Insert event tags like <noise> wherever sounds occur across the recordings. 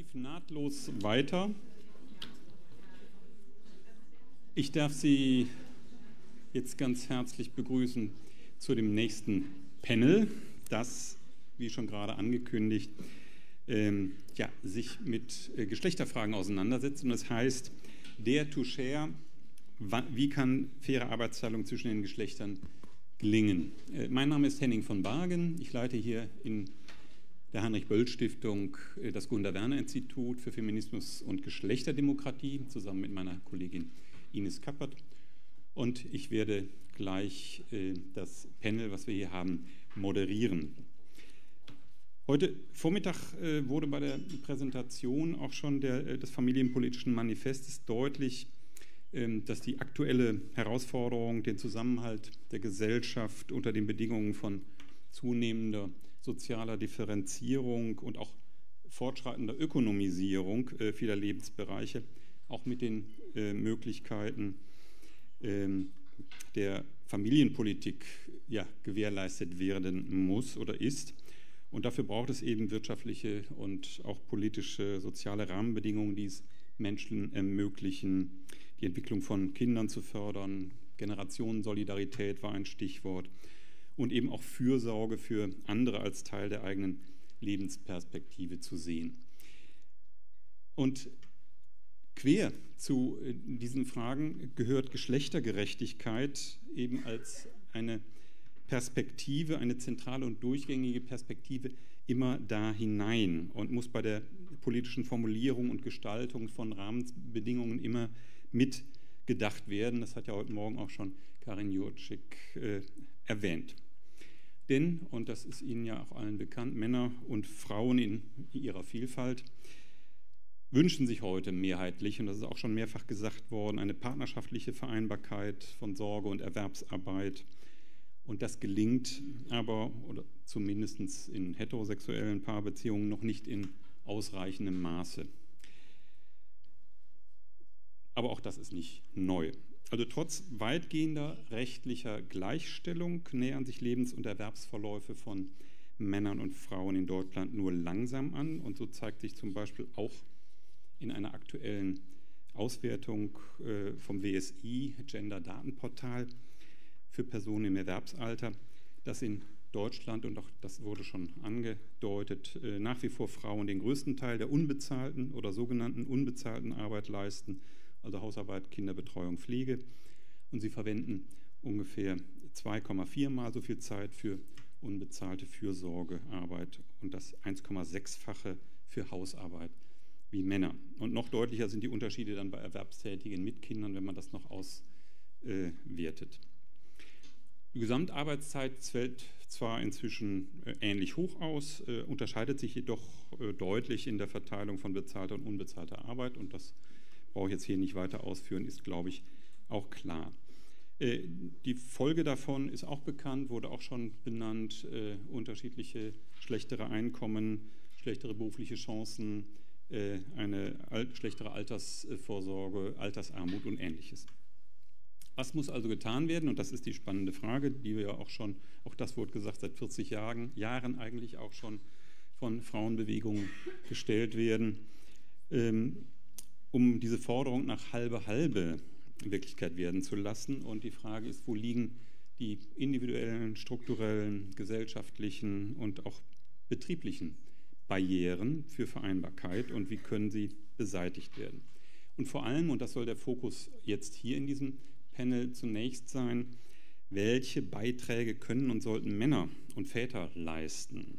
relativ nahtlos weiter. Ich darf Sie jetzt ganz herzlich begrüßen zu dem nächsten Panel, das, wie schon gerade angekündigt, ähm, ja, sich mit äh, Geschlechterfragen auseinandersetzt. Und das heißt, der to share, wie kann faire Arbeitsteilung zwischen den Geschlechtern gelingen. Äh, mein Name ist Henning von Bargen. Ich leite hier in der Heinrich-Böll-Stiftung äh, das Gunda-Werner-Institut für Feminismus und Geschlechterdemokratie zusammen mit meiner Kollegin Ines Kappert. Und ich werde gleich äh, das Panel, was wir hier haben, moderieren. Heute Vormittag äh, wurde bei der Präsentation auch schon der, des familienpolitischen Manifestes deutlich, ähm, dass die aktuelle Herausforderung, den Zusammenhalt der Gesellschaft unter den Bedingungen von zunehmender sozialer Differenzierung und auch fortschreitender Ökonomisierung äh, vieler Lebensbereiche, auch mit den äh, Möglichkeiten ähm, der Familienpolitik ja, gewährleistet werden muss oder ist. Und dafür braucht es eben wirtschaftliche und auch politische, soziale Rahmenbedingungen, die es Menschen ermöglichen, die Entwicklung von Kindern zu fördern. Generationensolidarität war ein Stichwort und eben auch Fürsorge für andere als Teil der eigenen Lebensperspektive zu sehen. Und quer zu äh, diesen Fragen gehört Geschlechtergerechtigkeit eben als eine Perspektive, eine zentrale und durchgängige Perspektive immer da hinein und muss bei der politischen Formulierung und Gestaltung von Rahmenbedingungen immer mitgedacht werden. Das hat ja heute Morgen auch schon Karin Jurczyk äh, erwähnt. Denn, und das ist Ihnen ja auch allen bekannt, Männer und Frauen in ihrer Vielfalt wünschen sich heute mehrheitlich, und das ist auch schon mehrfach gesagt worden, eine partnerschaftliche Vereinbarkeit von Sorge und Erwerbsarbeit. Und das gelingt aber, oder zumindest in heterosexuellen Paarbeziehungen, noch nicht in ausreichendem Maße. Aber auch das ist nicht neu. Also trotz weitgehender rechtlicher Gleichstellung nähern sich Lebens- und Erwerbsverläufe von Männern und Frauen in Deutschland nur langsam an. Und so zeigt sich zum Beispiel auch in einer aktuellen Auswertung äh, vom WSI, Gender Datenportal für Personen im Erwerbsalter, dass in Deutschland, und auch das wurde schon angedeutet, äh, nach wie vor Frauen den größten Teil der unbezahlten oder sogenannten unbezahlten Arbeit leisten also Hausarbeit, Kinderbetreuung, Pflege. Und sie verwenden ungefähr 2,4 Mal so viel Zeit für unbezahlte Fürsorgearbeit und das 1,6-fache für Hausarbeit wie Männer. Und noch deutlicher sind die Unterschiede dann bei Erwerbstätigen mit Kindern, wenn man das noch auswertet. Die Gesamtarbeitszeit fällt zwar inzwischen äh, ähnlich hoch aus, äh, unterscheidet sich jedoch äh, deutlich in der Verteilung von bezahlter und unbezahlter Arbeit und das brauche ich jetzt hier nicht weiter ausführen, ist, glaube ich, auch klar. Äh, die Folge davon ist auch bekannt, wurde auch schon benannt, äh, unterschiedliche schlechtere Einkommen, schlechtere berufliche Chancen, äh, eine schlechtere Altersvorsorge, Altersarmut und ähnliches. Was muss also getan werden? Und das ist die spannende Frage, die wir ja auch schon, auch das wurde gesagt, seit 40 Jahren, Jahren eigentlich auch schon von Frauenbewegungen gestellt werden. Ähm, um diese Forderung nach halbe halbe Wirklichkeit werden zu lassen. Und die Frage ist, wo liegen die individuellen, strukturellen, gesellschaftlichen und auch betrieblichen Barrieren für Vereinbarkeit und wie können sie beseitigt werden. Und vor allem, und das soll der Fokus jetzt hier in diesem Panel zunächst sein, welche Beiträge können und sollten Männer und Väter leisten?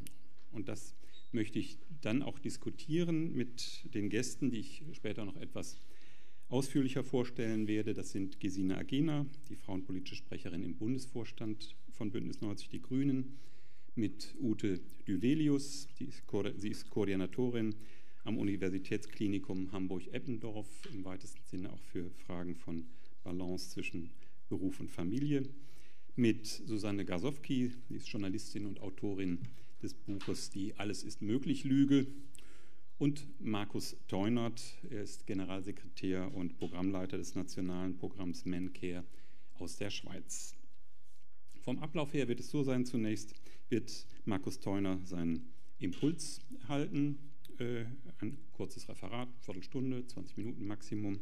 Und das möchte ich dann auch diskutieren mit den Gästen, die ich später noch etwas ausführlicher vorstellen werde. Das sind Gesine Agena, die frauenpolitische Sprecherin im Bundesvorstand von Bündnis 90 Die Grünen, mit Ute Düvelius, ist sie ist Koordinatorin am Universitätsklinikum Hamburg-Eppendorf, im weitesten Sinne auch für Fragen von Balance zwischen Beruf und Familie, mit Susanne Gasowski, sie ist Journalistin und Autorin des Buches Die Alles ist möglich Lüge und Markus Teunert, er ist Generalsekretär und Programmleiter des nationalen Programms Mencare aus der Schweiz. Vom Ablauf her wird es so sein, zunächst wird Markus Theuner seinen Impuls halten äh, ein kurzes Referat, Viertelstunde, 20 Minuten Maximum.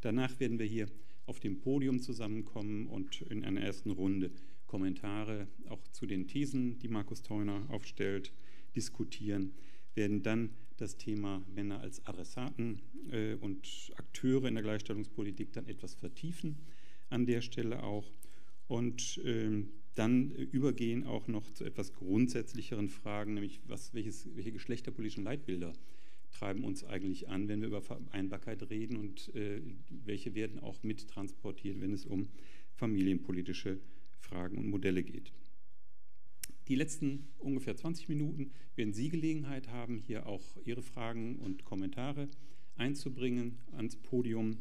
Danach werden wir hier auf dem Podium zusammenkommen und in einer ersten Runde Kommentare auch zu den Thesen, die Markus Theuner aufstellt, diskutieren, werden dann das Thema Männer als Adressaten äh, und Akteure in der Gleichstellungspolitik dann etwas vertiefen an der Stelle auch. Und ähm, dann übergehen auch noch zu etwas grundsätzlicheren Fragen, nämlich was, welches, welche geschlechterpolitischen Leitbilder treiben uns eigentlich an, wenn wir über Vereinbarkeit reden und äh, welche werden auch mittransportiert, wenn es um familienpolitische Fragen und Modelle geht. Die letzten ungefähr 20 Minuten werden Sie Gelegenheit haben, hier auch Ihre Fragen und Kommentare einzubringen ans Podium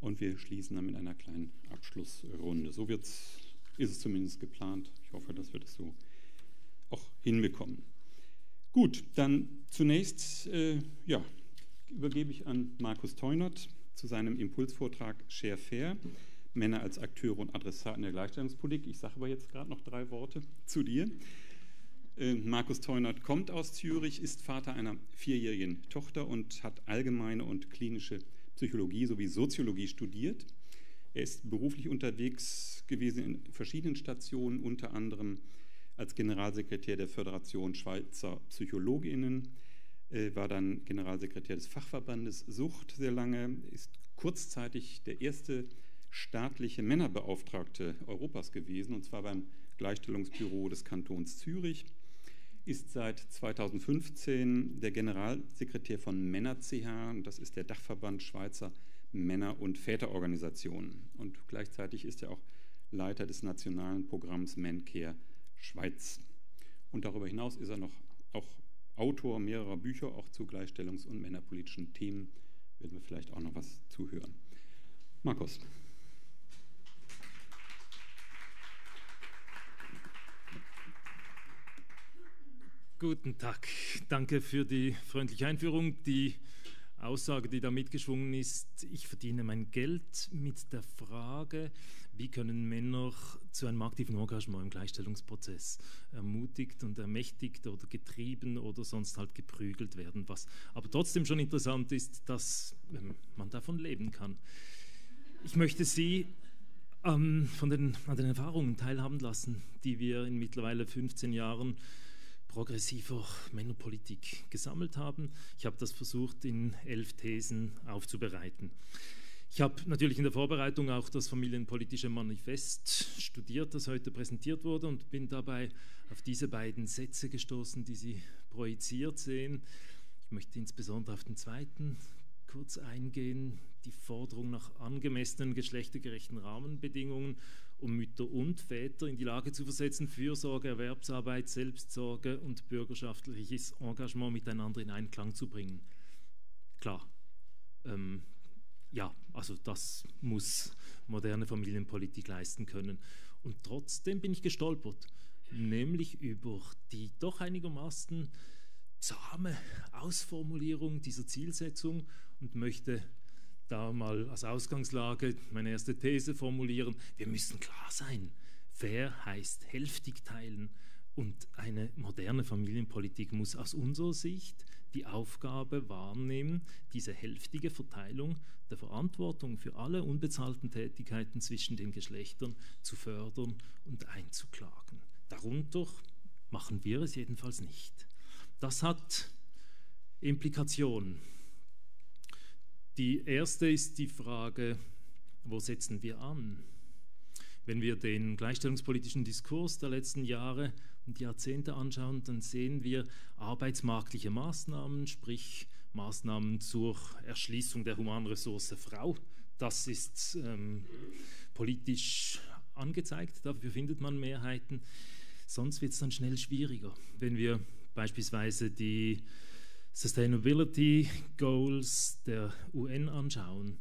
und wir schließen dann mit einer kleinen Abschlussrunde. So wird's, ist es zumindest geplant. Ich hoffe, dass wir das so auch hinbekommen. Gut, dann zunächst äh, ja, übergebe ich an Markus Teunert zu seinem Impulsvortrag Share Fair. Männer als Akteure und Adressaten der Gleichstellungspolitik. Ich sage aber jetzt gerade noch drei Worte zu dir. Äh, Markus Teunert kommt aus Zürich, ist Vater einer vierjährigen Tochter und hat allgemeine und klinische Psychologie sowie Soziologie studiert. Er ist beruflich unterwegs gewesen in verschiedenen Stationen, unter anderem als Generalsekretär der Föderation Schweizer Psychologinnen, äh, war dann Generalsekretär des Fachverbandes Sucht sehr lange, ist kurzzeitig der erste staatliche Männerbeauftragte Europas gewesen, und zwar beim Gleichstellungsbüro des Kantons Zürich, ist seit 2015 der Generalsekretär von Männer-CH, das ist der Dachverband Schweizer Männer- und Väterorganisationen. Und gleichzeitig ist er auch Leiter des nationalen Programms Mancare Schweiz. Und darüber hinaus ist er noch auch Autor mehrerer Bücher, auch zu gleichstellungs- und männerpolitischen Themen. Werden wir vielleicht auch noch was zuhören. Markus. Guten Tag. Danke für die freundliche Einführung. Die Aussage, die da mitgeschwungen ist, ich verdiene mein Geld mit der Frage, wie können Männer zu einem aktiven Engagement im Gleichstellungsprozess ermutigt und ermächtigt oder getrieben oder sonst halt geprügelt werden. Was aber trotzdem schon interessant ist, dass man davon leben kann. Ich möchte Sie ähm, von den, an den Erfahrungen teilhaben lassen, die wir in mittlerweile 15 Jahren progressiver Männerpolitik gesammelt haben. Ich habe das versucht in elf Thesen aufzubereiten. Ich habe natürlich in der Vorbereitung auch das familienpolitische Manifest studiert, das heute präsentiert wurde und bin dabei auf diese beiden Sätze gestoßen, die Sie projiziert sehen. Ich möchte insbesondere auf den zweiten kurz eingehen, die Forderung nach angemessenen geschlechtergerechten Rahmenbedingungen um Mütter und Väter in die Lage zu versetzen, Fürsorge, Erwerbsarbeit, Selbstsorge und bürgerschaftliches Engagement miteinander in Einklang zu bringen. Klar, ähm, ja, also das muss moderne Familienpolitik leisten können. Und trotzdem bin ich gestolpert, nämlich über die doch einigermaßen zahme Ausformulierung dieser Zielsetzung und möchte da mal als Ausgangslage meine erste These formulieren. Wir müssen klar sein, fair heißt hälftig teilen und eine moderne Familienpolitik muss aus unserer Sicht die Aufgabe wahrnehmen, diese hälftige Verteilung der Verantwortung für alle unbezahlten Tätigkeiten zwischen den Geschlechtern zu fördern und einzuklagen. Darunter machen wir es jedenfalls nicht. Das hat Implikationen die erste ist die Frage, wo setzen wir an? Wenn wir den gleichstellungspolitischen Diskurs der letzten Jahre und Jahrzehnte anschauen, dann sehen wir arbeitsmarktliche Maßnahmen, sprich Maßnahmen zur Erschließung der Humanressource Frau. Das ist ähm, politisch angezeigt, dafür findet man Mehrheiten. Sonst wird es dann schnell schwieriger. Wenn wir beispielsweise die Sustainability Goals der UN anschauen,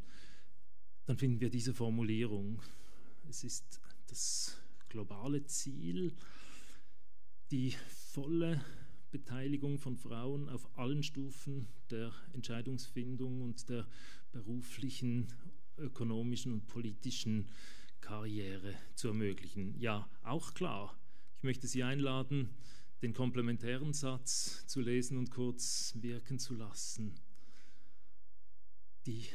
dann finden wir diese Formulierung. Es ist das globale Ziel, die volle Beteiligung von Frauen auf allen Stufen der Entscheidungsfindung und der beruflichen, ökonomischen und politischen Karriere zu ermöglichen. Ja, auch klar. Ich möchte Sie einladen, den komplementären Satz zu lesen und kurz wirken zu lassen. Die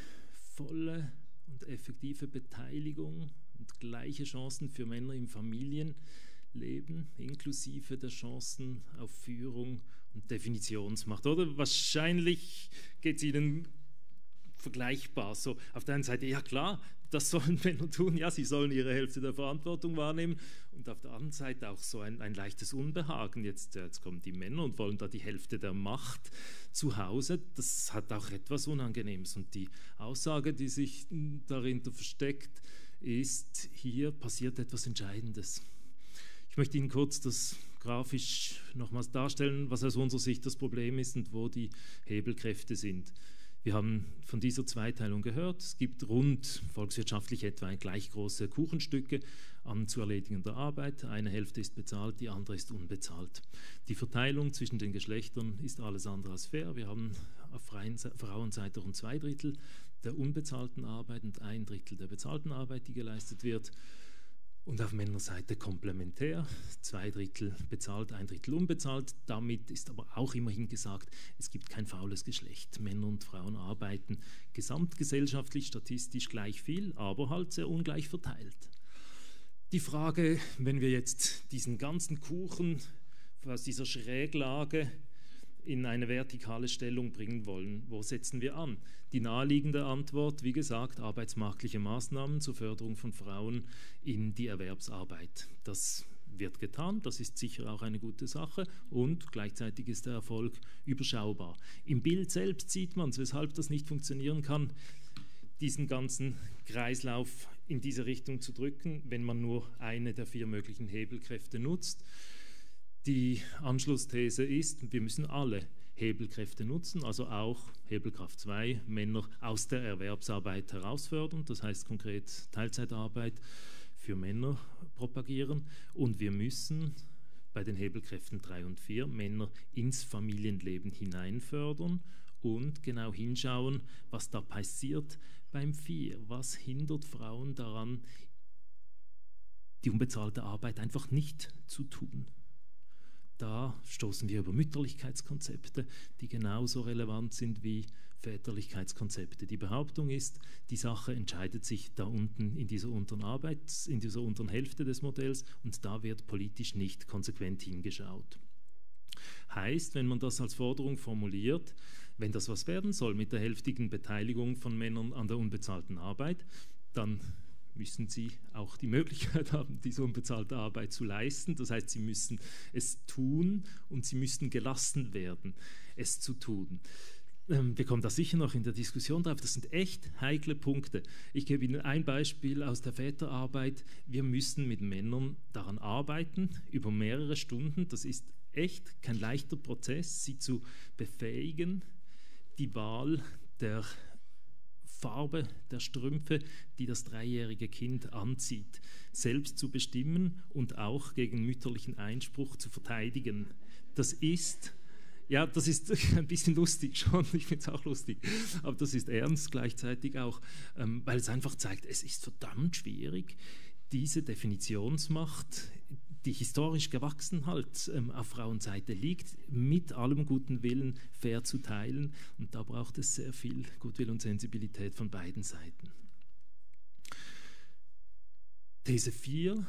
volle und effektive Beteiligung und gleiche Chancen für Männer im Familienleben, inklusive der Chancen auf Führung und Definitionsmacht. Oder wahrscheinlich geht es Ihnen vergleichbar. So auf der einen Seite, ja klar, das sollen <laughs> Männer tun, ja, sie sollen ihre Hälfte der Verantwortung wahrnehmen und auf der anderen Seite auch so ein, ein leichtes Unbehagen. Jetzt, jetzt kommen die Männer und wollen da die Hälfte der Macht zu Hause. Das hat auch etwas Unangenehmes und die Aussage, die sich darin versteckt, ist, hier passiert etwas Entscheidendes. Ich möchte Ihnen kurz das grafisch nochmals darstellen, was aus unserer Sicht das Problem ist und wo die Hebelkräfte sind. Wir haben von dieser Zweiteilung gehört. Es gibt rund volkswirtschaftlich etwa gleich große Kuchenstücke an zu erledigender Arbeit. Eine Hälfte ist bezahlt, die andere ist unbezahlt. Die Verteilung zwischen den Geschlechtern ist alles andere als fair. Wir haben auf Frauenseite rund zwei Drittel der unbezahlten Arbeit und ein Drittel der bezahlten Arbeit, die geleistet wird und auf Männerseite komplementär, zwei Drittel bezahlt, ein Drittel unbezahlt. Damit ist aber auch immerhin gesagt, es gibt kein faules Geschlecht. Männer und Frauen arbeiten gesamtgesellschaftlich statistisch gleich viel, aber halt sehr ungleich verteilt. Die Frage, wenn wir jetzt diesen ganzen Kuchen aus dieser Schräglage in eine vertikale Stellung bringen wollen. Wo setzen wir an? Die naheliegende Antwort, wie gesagt, arbeitsmarktliche Maßnahmen zur Förderung von Frauen in die Erwerbsarbeit. Das wird getan, das ist sicher auch eine gute Sache und gleichzeitig ist der Erfolg überschaubar. Im Bild selbst sieht man es, weshalb das nicht funktionieren kann, diesen ganzen Kreislauf in diese Richtung zu drücken, wenn man nur eine der vier möglichen Hebelkräfte nutzt. Die Anschlussthese ist, wir müssen alle Hebelkräfte nutzen, also auch Hebelkraft 2, Männer aus der Erwerbsarbeit herausfördern, das heißt konkret Teilzeitarbeit für Männer propagieren und wir müssen bei den Hebelkräften 3 und 4 Männer ins Familienleben hineinfördern und genau hinschauen, was da passiert beim 4. Was hindert Frauen daran, die unbezahlte Arbeit einfach nicht zu tun? Da stoßen wir über Mütterlichkeitskonzepte, die genauso relevant sind wie Väterlichkeitskonzepte. Die Behauptung ist, die Sache entscheidet sich da unten in dieser unteren Arbeit, in dieser unteren Hälfte des Modells und da wird politisch nicht konsequent hingeschaut. Heißt, wenn man das als Forderung formuliert, wenn das was werden soll mit der hälftigen Beteiligung von Männern an der unbezahlten Arbeit, dann müssen sie auch die Möglichkeit <laughs> haben, diese unbezahlte Arbeit zu leisten. Das heißt, sie müssen es tun und sie müssen gelassen werden, es zu tun. Ähm, wir kommen da sicher noch in der Diskussion drauf. Das sind echt heikle Punkte. Ich gebe Ihnen ein Beispiel aus der Väterarbeit. Wir müssen mit Männern daran arbeiten, über mehrere Stunden. Das ist echt kein leichter Prozess, sie zu befähigen, die Wahl der Farbe der Strümpfe, die das dreijährige Kind anzieht, selbst zu bestimmen und auch gegen mütterlichen Einspruch zu verteidigen. Das ist, ja, das ist <laughs> ein bisschen lustig schon, ich finde es auch lustig, aber das ist ernst gleichzeitig auch, ähm, weil es einfach zeigt, es ist verdammt schwierig, diese Definitionsmacht die historisch gewachsen halt ähm, auf Frauenseite liegt, mit allem guten Willen fair zu teilen. Und da braucht es sehr viel Gutwill und Sensibilität von beiden Seiten. These 4.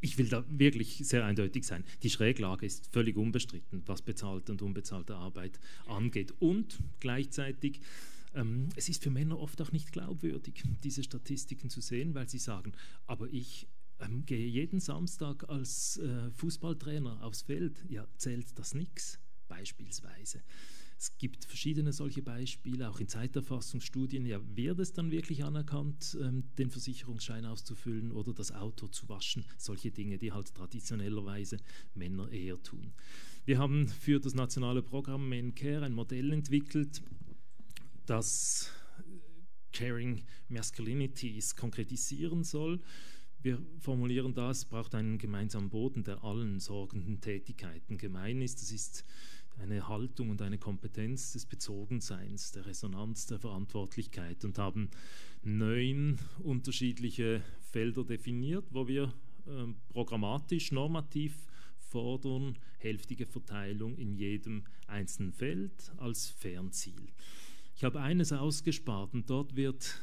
Ich will da wirklich sehr eindeutig sein. Die Schräglage ist völlig unbestritten, was bezahlte und unbezahlte Arbeit angeht. Und gleichzeitig ähm, es ist für Männer oft auch nicht glaubwürdig, diese Statistiken zu sehen, weil sie sagen, aber ich ähm, gehe jeden Samstag als äh, Fußballtrainer aufs Feld, ja, zählt das nichts, beispielsweise. Es gibt verschiedene solche Beispiele, auch in Zeiterfassungsstudien. Ja, wird es dann wirklich anerkannt, ähm, den Versicherungsschein auszufüllen oder das Auto zu waschen? Solche Dinge, die halt traditionellerweise Männer eher tun. Wir haben für das nationale Programm Men Care ein Modell entwickelt, das Caring Masculinities konkretisieren soll. Wir formulieren das, braucht einen gemeinsamen Boden, der allen sorgenden Tätigkeiten gemein ist. Das ist eine Haltung und eine Kompetenz des Bezogenseins, der Resonanz, der Verantwortlichkeit und haben neun unterschiedliche Felder definiert, wo wir äh, programmatisch, normativ fordern hälftige Verteilung in jedem einzelnen Feld als Fernziel. Ich habe eines ausgespart und dort wird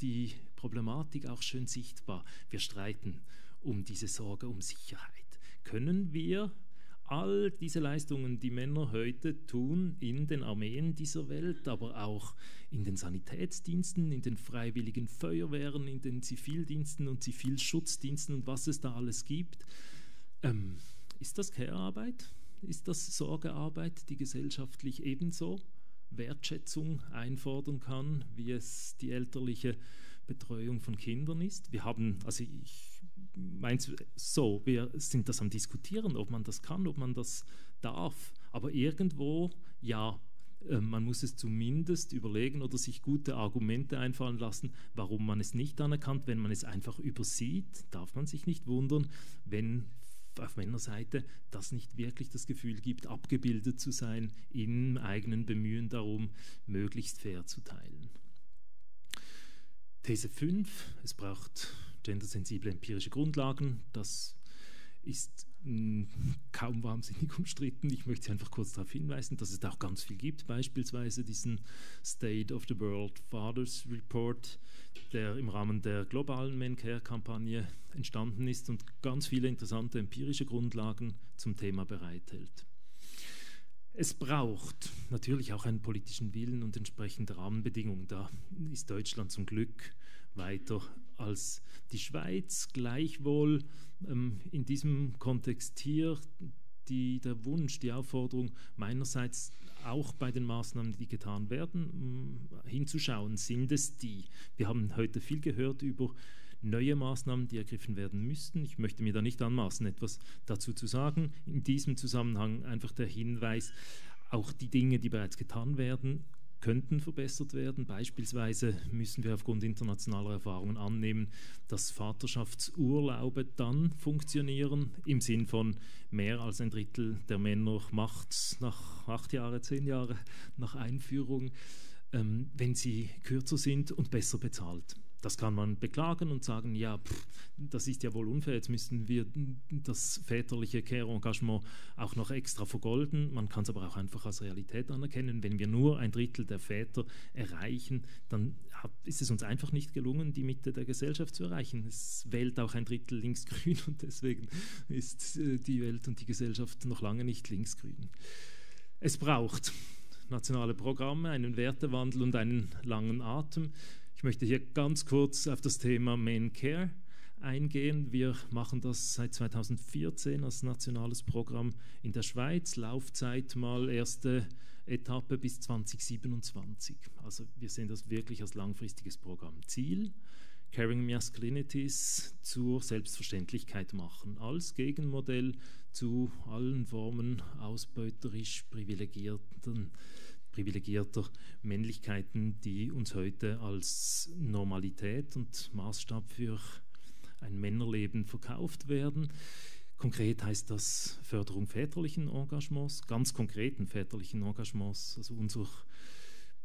die Problematik auch schön sichtbar. Wir streiten um diese Sorge um Sicherheit. Können wir all diese Leistungen, die Männer heute tun in den Armeen dieser Welt, aber auch in den Sanitätsdiensten, in den freiwilligen Feuerwehren, in den Zivildiensten und Zivilschutzdiensten und was es da alles gibt. Ähm, ist das Care-Arbeit? Ist das Sorgearbeit, die gesellschaftlich ebenso Wertschätzung einfordern kann, wie es die elterliche Betreuung von Kindern ist? Wir haben, also ich meins so, wir sind das am Diskutieren, ob man das kann, ob man das darf. Aber irgendwo, ja, äh, man muss es zumindest überlegen oder sich gute Argumente einfallen lassen, warum man es nicht anerkannt. Wenn man es einfach übersieht, darf man sich nicht wundern, wenn auf Männerseite das nicht wirklich das Gefühl gibt, abgebildet zu sein im eigenen Bemühen darum, möglichst fair zu teilen. These 5, es braucht gendersensible empirische Grundlagen. Das ist mh, hm, kaum wahnsinnig umstritten. Ich möchte Sie einfach kurz darauf hinweisen, dass es da auch ganz viel gibt, beispielsweise diesen State of the World Fathers Report, der im Rahmen der globalen Men-Care-Kampagne entstanden ist und ganz viele interessante empirische Grundlagen zum Thema bereithält. Es braucht natürlich auch einen politischen Willen und entsprechende Rahmenbedingungen. Da ist Deutschland zum Glück weiter als die Schweiz. Gleichwohl ähm, in diesem Kontext hier die, der Wunsch, die Aufforderung meinerseits auch bei den Maßnahmen, die getan werden, hinzuschauen, sind es die. Wir haben heute viel gehört über neue Maßnahmen, die ergriffen werden müssten. Ich möchte mir da nicht anmaßen, etwas dazu zu sagen. In diesem Zusammenhang einfach der Hinweis, auch die Dinge, die bereits getan werden, könnten verbessert werden. Beispielsweise müssen wir aufgrund internationaler Erfahrungen annehmen, dass Vaterschaftsurlaube dann funktionieren im Sinn von mehr als ein Drittel der Männer macht nach acht Jahren, zehn Jahren nach Einführung, ähm, wenn sie kürzer sind und besser bezahlt. Das kann man beklagen und sagen, ja, pff, das ist ja wohl unfair, jetzt müssen wir das väterliche Care-Engagement auch noch extra vergolden. Man kann es aber auch einfach als Realität anerkennen. Wenn wir nur ein Drittel der Väter erreichen, dann ist es uns einfach nicht gelungen, die Mitte der Gesellschaft zu erreichen. Es wählt auch ein Drittel linksgrün <laughs> und deswegen ist äh, die Welt und die Gesellschaft noch lange nicht linksgrün. Es braucht nationale Programme, einen Wertewandel und einen langen Atem. Ich möchte hier ganz kurz auf das Thema Main Care eingehen. Wir machen das seit 2014 als nationales Programm in der Schweiz. Laufzeit mal erste Etappe bis 2027. Also wir sehen das wirklich als langfristiges Programm. Ziel, Caring Masculinities zur Selbstverständlichkeit machen, als Gegenmodell zu allen Formen ausbeuterisch privilegierten privilegierter Männlichkeiten, die uns heute als Normalität und Maßstab für ein Männerleben verkauft werden. Konkret heißt das Förderung väterlichen Engagements, ganz konkreten väterlichen Engagements. Also unser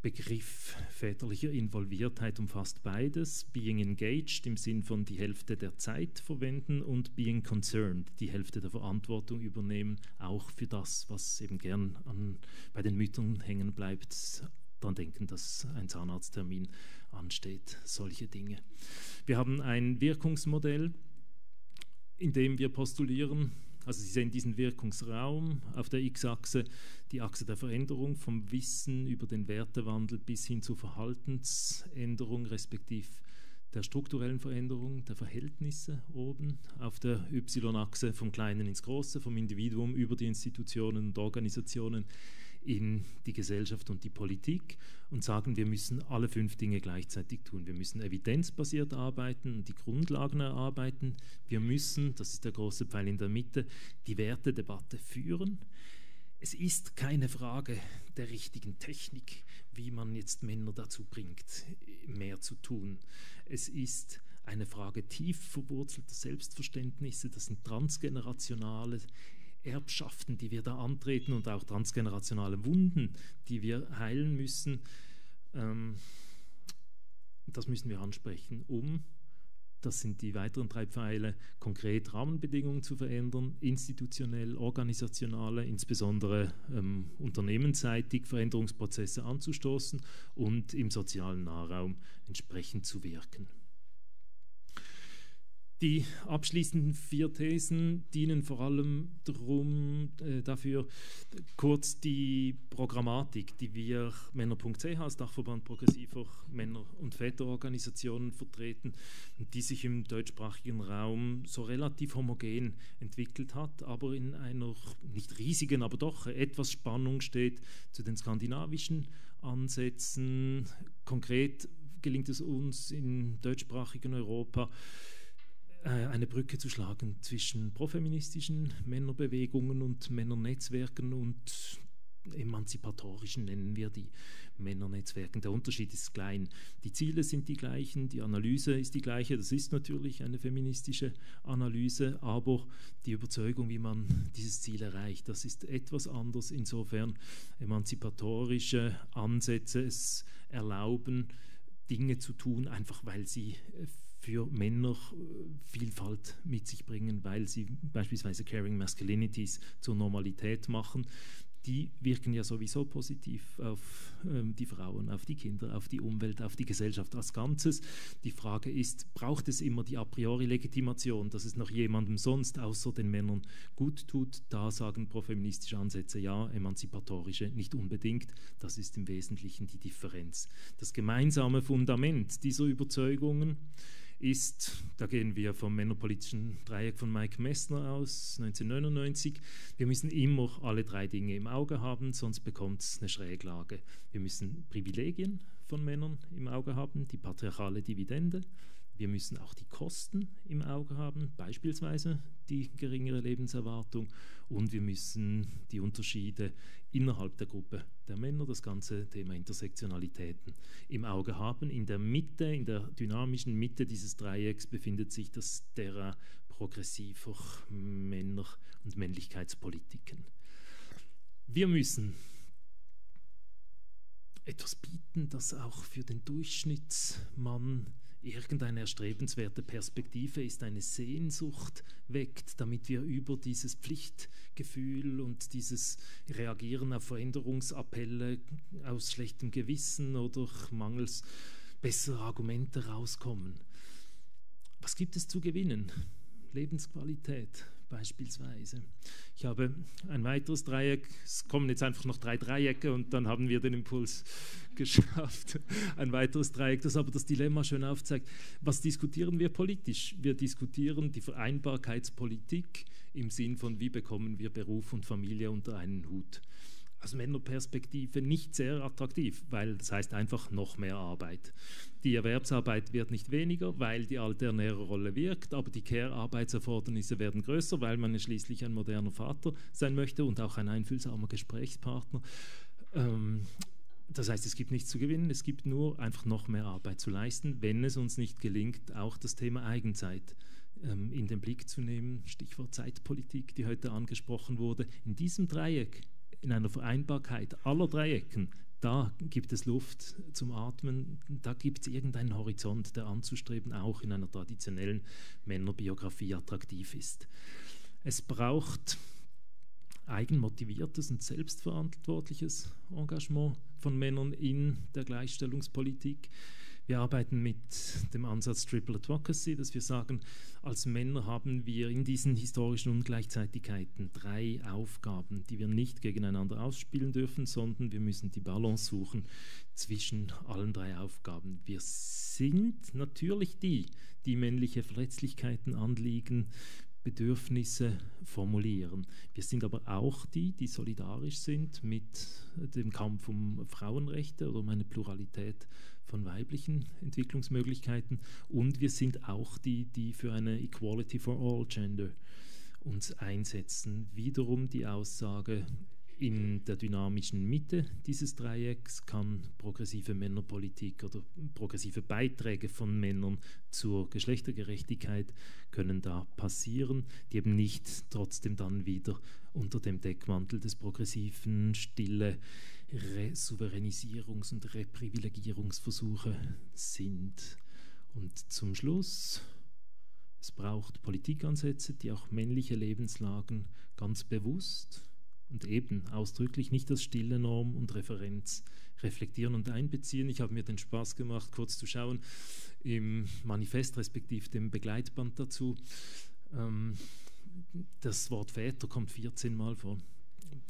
Begriff väterlicher Involviertheit umfasst beides. Being engaged im Sinn von die Hälfte der Zeit verwenden und being concerned, die Hälfte der Verantwortung übernehmen, auch für das, was eben gern an, bei den Müttern hängen bleibt, daran denken, dass ein Zahnarzttermin ansteht, solche Dinge. Wir haben ein Wirkungsmodell, in dem wir postulieren, also Sie sehen diesen Wirkungsraum auf der X-Achse, die Achse der Veränderung vom Wissen über den Wertewandel bis hin zur Verhaltensänderung respektive der strukturellen Veränderung der Verhältnisse oben, auf der Y-Achse vom Kleinen ins Große, vom Individuum über die Institutionen und Organisationen in die Gesellschaft und die Politik und sagen, wir müssen alle fünf Dinge gleichzeitig tun. Wir müssen evidenzbasiert arbeiten und die Grundlagen erarbeiten. Wir müssen, das ist der große Pfeil in der Mitte, die Wertedebatte führen. Es ist keine Frage der richtigen Technik, wie man jetzt Männer dazu bringt, mehr zu tun. Es ist eine Frage tief verwurzelter Selbstverständnisse, das sind transgenerationale Erbschaften, die wir da antreten und auch transgenerationale Wunden, die wir heilen müssen. Ähm, das müssen wir ansprechen, um das sind die weiteren drei Pfeile, konkret Rahmenbedingungen zu verändern, institutionell, organisationale, insbesondere ähm, unternehmensseitig Veränderungsprozesse anzustoßen und im sozialen Nahraum entsprechend zu wirken. Die abschließenden vier Thesen dienen vor allem darum, äh, dafür, kurz die Programmatik, die wir Männer.ch als Dachverband progressiver Männer- und Väterorganisationen vertreten, die sich im deutschsprachigen Raum so relativ homogen entwickelt hat, aber in einer nicht riesigen, aber doch etwas Spannung steht zu den skandinavischen Ansätzen. Konkret gelingt es uns im deutschsprachigen Europa, eine Brücke zu schlagen zwischen profeministischen Männerbewegungen und Männernetzwerken und emanzipatorischen, nennen wir die Männernetzwerken. Der Unterschied ist klein. Die Ziele sind die gleichen, die Analyse ist die gleiche. Das ist natürlich eine feministische Analyse, aber die Überzeugung, wie man dieses Ziel erreicht, das ist etwas anders. Insofern emanzipatorische Ansätze es erlauben, Dinge zu tun, einfach weil sie äh, für Männer äh, Vielfalt mit sich bringen, weil sie beispielsweise Caring Masculinities zur Normalität machen. Die wirken ja sowieso positiv auf ähm, die Frauen, auf die Kinder, auf die Umwelt, auf die Gesellschaft als Ganzes. Die Frage ist, braucht es immer die a priori Legitimation, dass es noch jemandem sonst außer den Männern gut tut? Da sagen profeministische Ansätze ja, emanzipatorische nicht unbedingt. Das ist im Wesentlichen die Differenz. Das gemeinsame Fundament dieser Überzeugungen ist, da gehen wir vom männerpolitischen Dreieck von Mike Messner aus, 1999, wir müssen immer alle drei Dinge im Auge haben, sonst bekommt es eine Schräglage. Wir müssen Privilegien von Männern im Auge haben, die patriarchale Dividende. Wir müssen auch die Kosten im Auge haben, beispielsweise die geringere Lebenserwartung. Und wir müssen die Unterschiede innerhalb der Gruppe der Männer, das ganze Thema Intersektionalitäten im Auge haben. In der Mitte, in der dynamischen Mitte dieses Dreiecks befindet sich das Terra progressiver Männer- und Männlichkeitspolitiken. Wir müssen etwas bieten, das auch für den Durchschnittsmann irgendeine erstrebenswerte Perspektive ist, eine Sehnsucht weckt, damit wir über dieses Pflichtgefühl und dieses Reagieren auf Veränderungsappelle aus schlechtem Gewissen oder mangels besserer Argumente rauskommen. Was gibt es zu gewinnen? Lebensqualität, beispielsweise. Ich habe ein weiteres Dreieck, es kommen jetzt einfach noch drei Dreiecke und dann haben wir den Impuls <laughs> geschafft. Ein weiteres Dreieck, das aber das Dilemma schön aufzeigt. Was diskutieren wir politisch? Wir diskutieren die Vereinbarkeitspolitik im Sinn von, wie bekommen wir Beruf und Familie unter einen Hut aus Männerperspektive nicht sehr attraktiv, weil das heißt einfach noch mehr Arbeit. Die Erwerbsarbeit wird nicht weniger, weil die alternäre Rolle wirkt, aber die Care-Arbeitserfordernisse werden größer, weil man schließlich ein moderner Vater sein möchte und auch ein einfühlsamer Gesprächspartner. Ähm, das heißt, es gibt nichts zu gewinnen, es gibt nur einfach noch mehr Arbeit zu leisten, wenn es uns nicht gelingt, auch das Thema Eigenzeit ähm, in den Blick zu nehmen. Stichwort Zeitpolitik, die heute angesprochen wurde. In diesem Dreieck in einer Vereinbarkeit aller Dreiecken, da gibt es Luft zum Atmen, da gibt es irgendeinen Horizont, der anzustreben auch in einer traditionellen Männerbiografie attraktiv ist. Es braucht eigenmotiviertes und selbstverantwortliches Engagement von Männern in der Gleichstellungspolitik. Wir arbeiten mit dem Ansatz Triple Advocacy, dass wir sagen, als Männer haben wir in diesen historischen Ungleichzeitigkeiten drei Aufgaben, die wir nicht gegeneinander ausspielen dürfen, sondern wir müssen die Balance suchen zwischen allen drei Aufgaben. Wir sind natürlich die, die männliche Verletzlichkeiten anliegen, Bedürfnisse formulieren. Wir sind aber auch die, die solidarisch sind mit dem Kampf um Frauenrechte oder um eine Pluralität von weiblichen Entwicklungsmöglichkeiten und wir sind auch die, die für eine Equality for All Gender uns einsetzen. Wiederum die Aussage, in der dynamischen Mitte dieses Dreiecks kann progressive Männerpolitik oder progressive Beiträge von Männern zur Geschlechtergerechtigkeit können da passieren, die eben nicht trotzdem dann wieder unter dem Deckmantel des progressiven stille Resouveränisierungs- und Reprivilegierungsversuche sind. Und zum Schluss Es braucht Politikansätze, die auch männliche Lebenslagen ganz bewusst und eben ausdrücklich nicht als stille Norm und Referenz reflektieren und einbeziehen. Ich habe mir den Spaß gemacht, kurz zu schauen im Manifest respektive dem Begleitband dazu. Ähm, das Wort Väter kommt 14 Mal vor,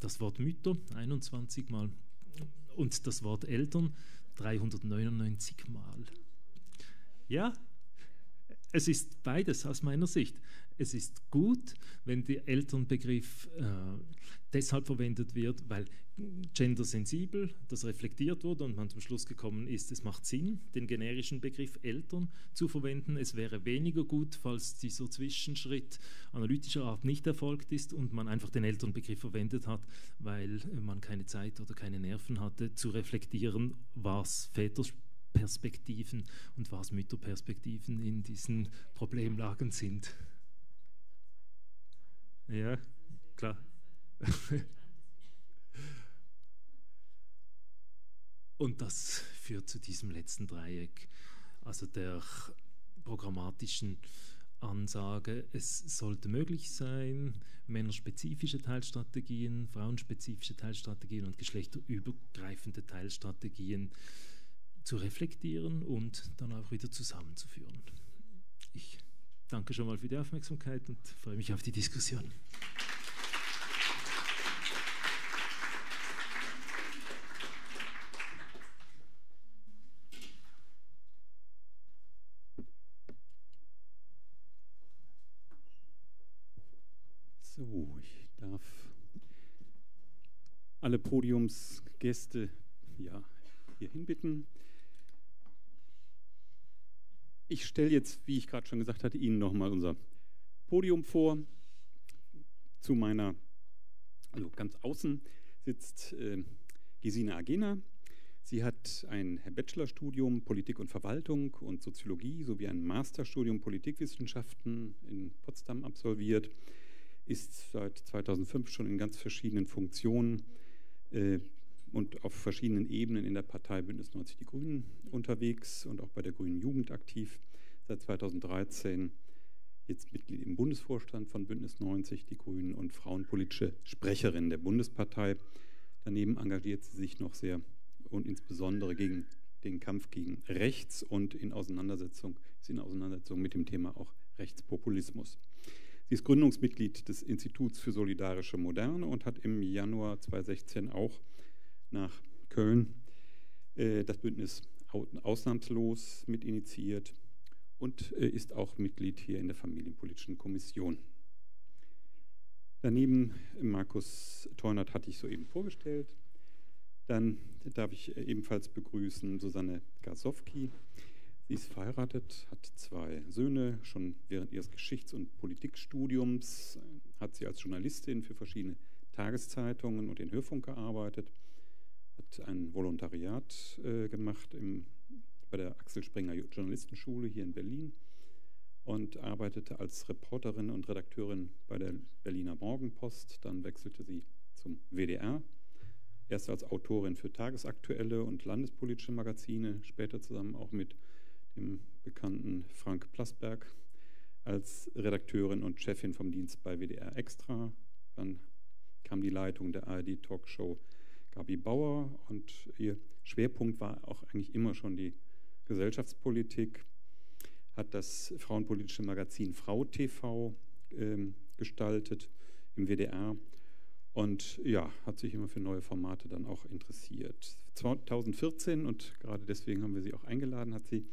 das Wort Mütter 21 Mal und das Wort Eltern 399 Mal. Ja, es ist beides aus meiner Sicht. Es ist gut, wenn der Elternbegriff äh, deshalb verwendet wird, weil gendersensibel das reflektiert wurde und man zum Schluss gekommen ist, es macht Sinn, den generischen Begriff Eltern zu verwenden. Es wäre weniger gut, falls dieser Zwischenschritt analytischer Art nicht erfolgt ist und man einfach den Elternbegriff verwendet hat, weil man keine Zeit oder keine Nerven hatte, zu reflektieren, was Väterperspektiven und was Mütterperspektiven in diesen Problemlagen sind. Ja, klar. <laughs> Und das führt zu diesem letzten Dreieck, also der programmatischen Ansage, es sollte möglich sein, männerspezifische Teilstrategien, frauenspezifische Teilstrategien und geschlechterübergreifende Teilstrategien zu reflektieren und dann auch wieder zusammenzuführen. Ich danke schon mal für die Aufmerksamkeit und freue mich auf die Diskussion. Alle Podiumsgäste ja, hierhin bitten. Ich stelle jetzt, wie ich gerade schon gesagt hatte, Ihnen nochmal unser Podium vor. Zu meiner, also ganz außen sitzt äh, Gesine Agena. Sie hat ein Bachelorstudium Politik und Verwaltung und Soziologie sowie ein Masterstudium Politikwissenschaften in Potsdam absolviert, ist seit 2005 schon in ganz verschiedenen Funktionen und auf verschiedenen Ebenen in der Partei Bündnis 90 Die Grünen unterwegs und auch bei der Grünen Jugend aktiv. Seit 2013 jetzt Mitglied im Bundesvorstand von Bündnis 90 Die Grünen und frauenpolitische Sprecherin der Bundespartei. Daneben engagiert sie sich noch sehr und insbesondere gegen den Kampf gegen Rechts und in Auseinandersetzung, ist in Auseinandersetzung mit dem Thema auch Rechtspopulismus. Sie ist Gründungsmitglied des Instituts für solidarische Moderne und hat im Januar 2016 auch nach Köln äh, das Bündnis Ausnahmslos mit initiiert und äh, ist auch Mitglied hier in der Familienpolitischen Kommission. Daneben Markus Teunert hatte ich soeben vorgestellt. Dann darf ich ebenfalls begrüßen Susanne Gasowski. Sie ist verheiratet, hat zwei Söhne. Schon während ihres Geschichts- und Politikstudiums hat sie als Journalistin für verschiedene Tageszeitungen und den Hörfunk gearbeitet, hat ein Volontariat äh, gemacht im, bei der Axel Springer Journalistenschule hier in Berlin und arbeitete als Reporterin und Redakteurin bei der Berliner Morgenpost. Dann wechselte sie zum WDR, erst als Autorin für tagesaktuelle und landespolitische Magazine, später zusammen auch mit dem bekannten Frank Plasberg als Redakteurin und Chefin vom Dienst bei WDR Extra. Dann kam die Leitung der ARD-Talkshow Gabi Bauer und ihr Schwerpunkt war auch eigentlich immer schon die Gesellschaftspolitik, hat das frauenpolitische Magazin Frau TV ähm, gestaltet im WDR und ja, hat sich immer für neue Formate dann auch interessiert. 2014 und gerade deswegen haben wir sie auch eingeladen, hat sie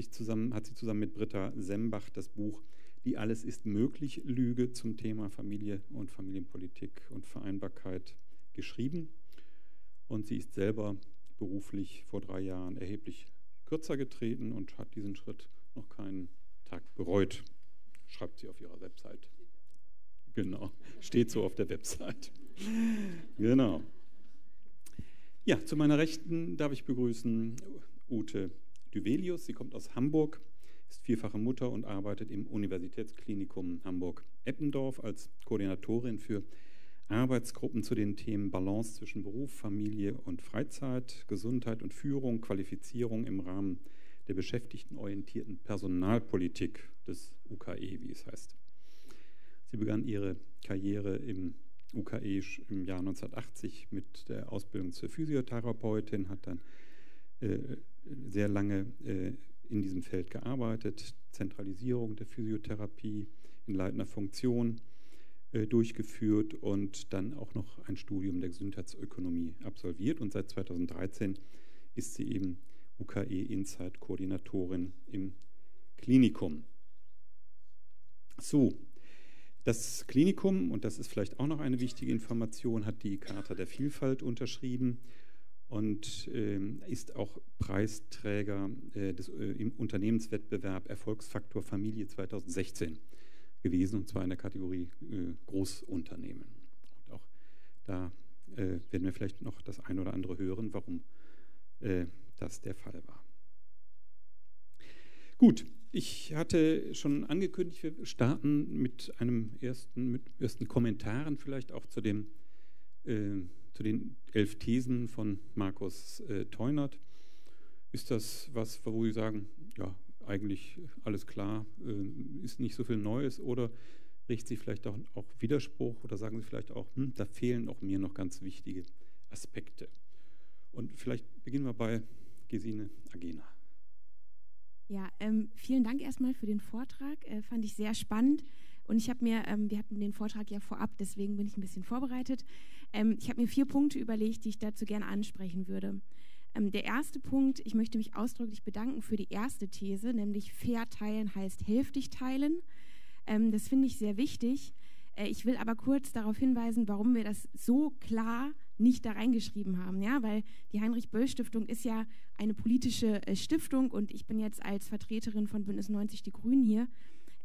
sich zusammen, hat sie zusammen mit Britta Sembach das Buch Die Alles ist möglich Lüge zum Thema Familie und Familienpolitik und Vereinbarkeit geschrieben. Und sie ist selber beruflich vor drei Jahren erheblich kürzer getreten und hat diesen Schritt noch keinen Tag bereut, schreibt sie auf ihrer Website. Genau, steht so auf der Website. Genau. Ja, zu meiner Rechten darf ich begrüßen Ute Düvelius. Sie kommt aus Hamburg, ist vierfache Mutter und arbeitet im Universitätsklinikum Hamburg-Eppendorf als Koordinatorin für Arbeitsgruppen zu den Themen Balance zwischen Beruf, Familie und Freizeit, Gesundheit und Führung, Qualifizierung im Rahmen der beschäftigtenorientierten Personalpolitik des UKE, wie es heißt. Sie begann ihre Karriere im UKE im Jahr 1980 mit der Ausbildung zur Physiotherapeutin, hat dann äh, sehr lange äh, in diesem Feld gearbeitet, Zentralisierung der Physiotherapie in leitender Funktion äh, durchgeführt und dann auch noch ein Studium der Gesundheitsökonomie absolviert. Und seit 2013 ist sie eben UKE Insight Koordinatorin im Klinikum. So, das Klinikum, und das ist vielleicht auch noch eine wichtige Information, hat die Charta der Vielfalt unterschrieben und äh, ist auch Preisträger äh, des, äh, im Unternehmenswettbewerb Erfolgsfaktor Familie 2016 gewesen, und zwar in der Kategorie äh, Großunternehmen. Und auch da werden wir vielleicht noch das eine oder andere hören, warum das der Fall war. Gut, ich hatte schon angekündigt, wir starten mit einem ersten, mit ersten Kommentaren vielleicht auch zu, dem, äh, zu den elf Thesen von Markus äh, Teunert. Ist das was, wo Sie sagen, ja, eigentlich alles klar, äh, ist nicht so viel Neues oder riecht sich vielleicht auch, auch Widerspruch oder sagen Sie vielleicht auch, hm, da fehlen auch mir noch ganz wichtige Aspekte. Und vielleicht beginnen wir bei Gesine Agena. Ja, ähm, vielen Dank erstmal für den Vortrag. Äh, fand ich sehr spannend. Und ich habe mir, ähm, wir hatten den Vortrag ja vorab, deswegen bin ich ein bisschen vorbereitet. Ähm, ich habe mir vier Punkte überlegt, die ich dazu gerne ansprechen würde. Ähm, der erste Punkt, ich möchte mich ausdrücklich bedanken für die erste These, nämlich fair teilen heißt hälftig teilen. Ähm, das finde ich sehr wichtig. Äh, ich will aber kurz darauf hinweisen, warum wir das so klar nicht da reingeschrieben haben, ja, weil die Heinrich-Böll-Stiftung ist ja eine politische äh, Stiftung und ich bin jetzt als Vertreterin von Bündnis 90 Die Grünen hier.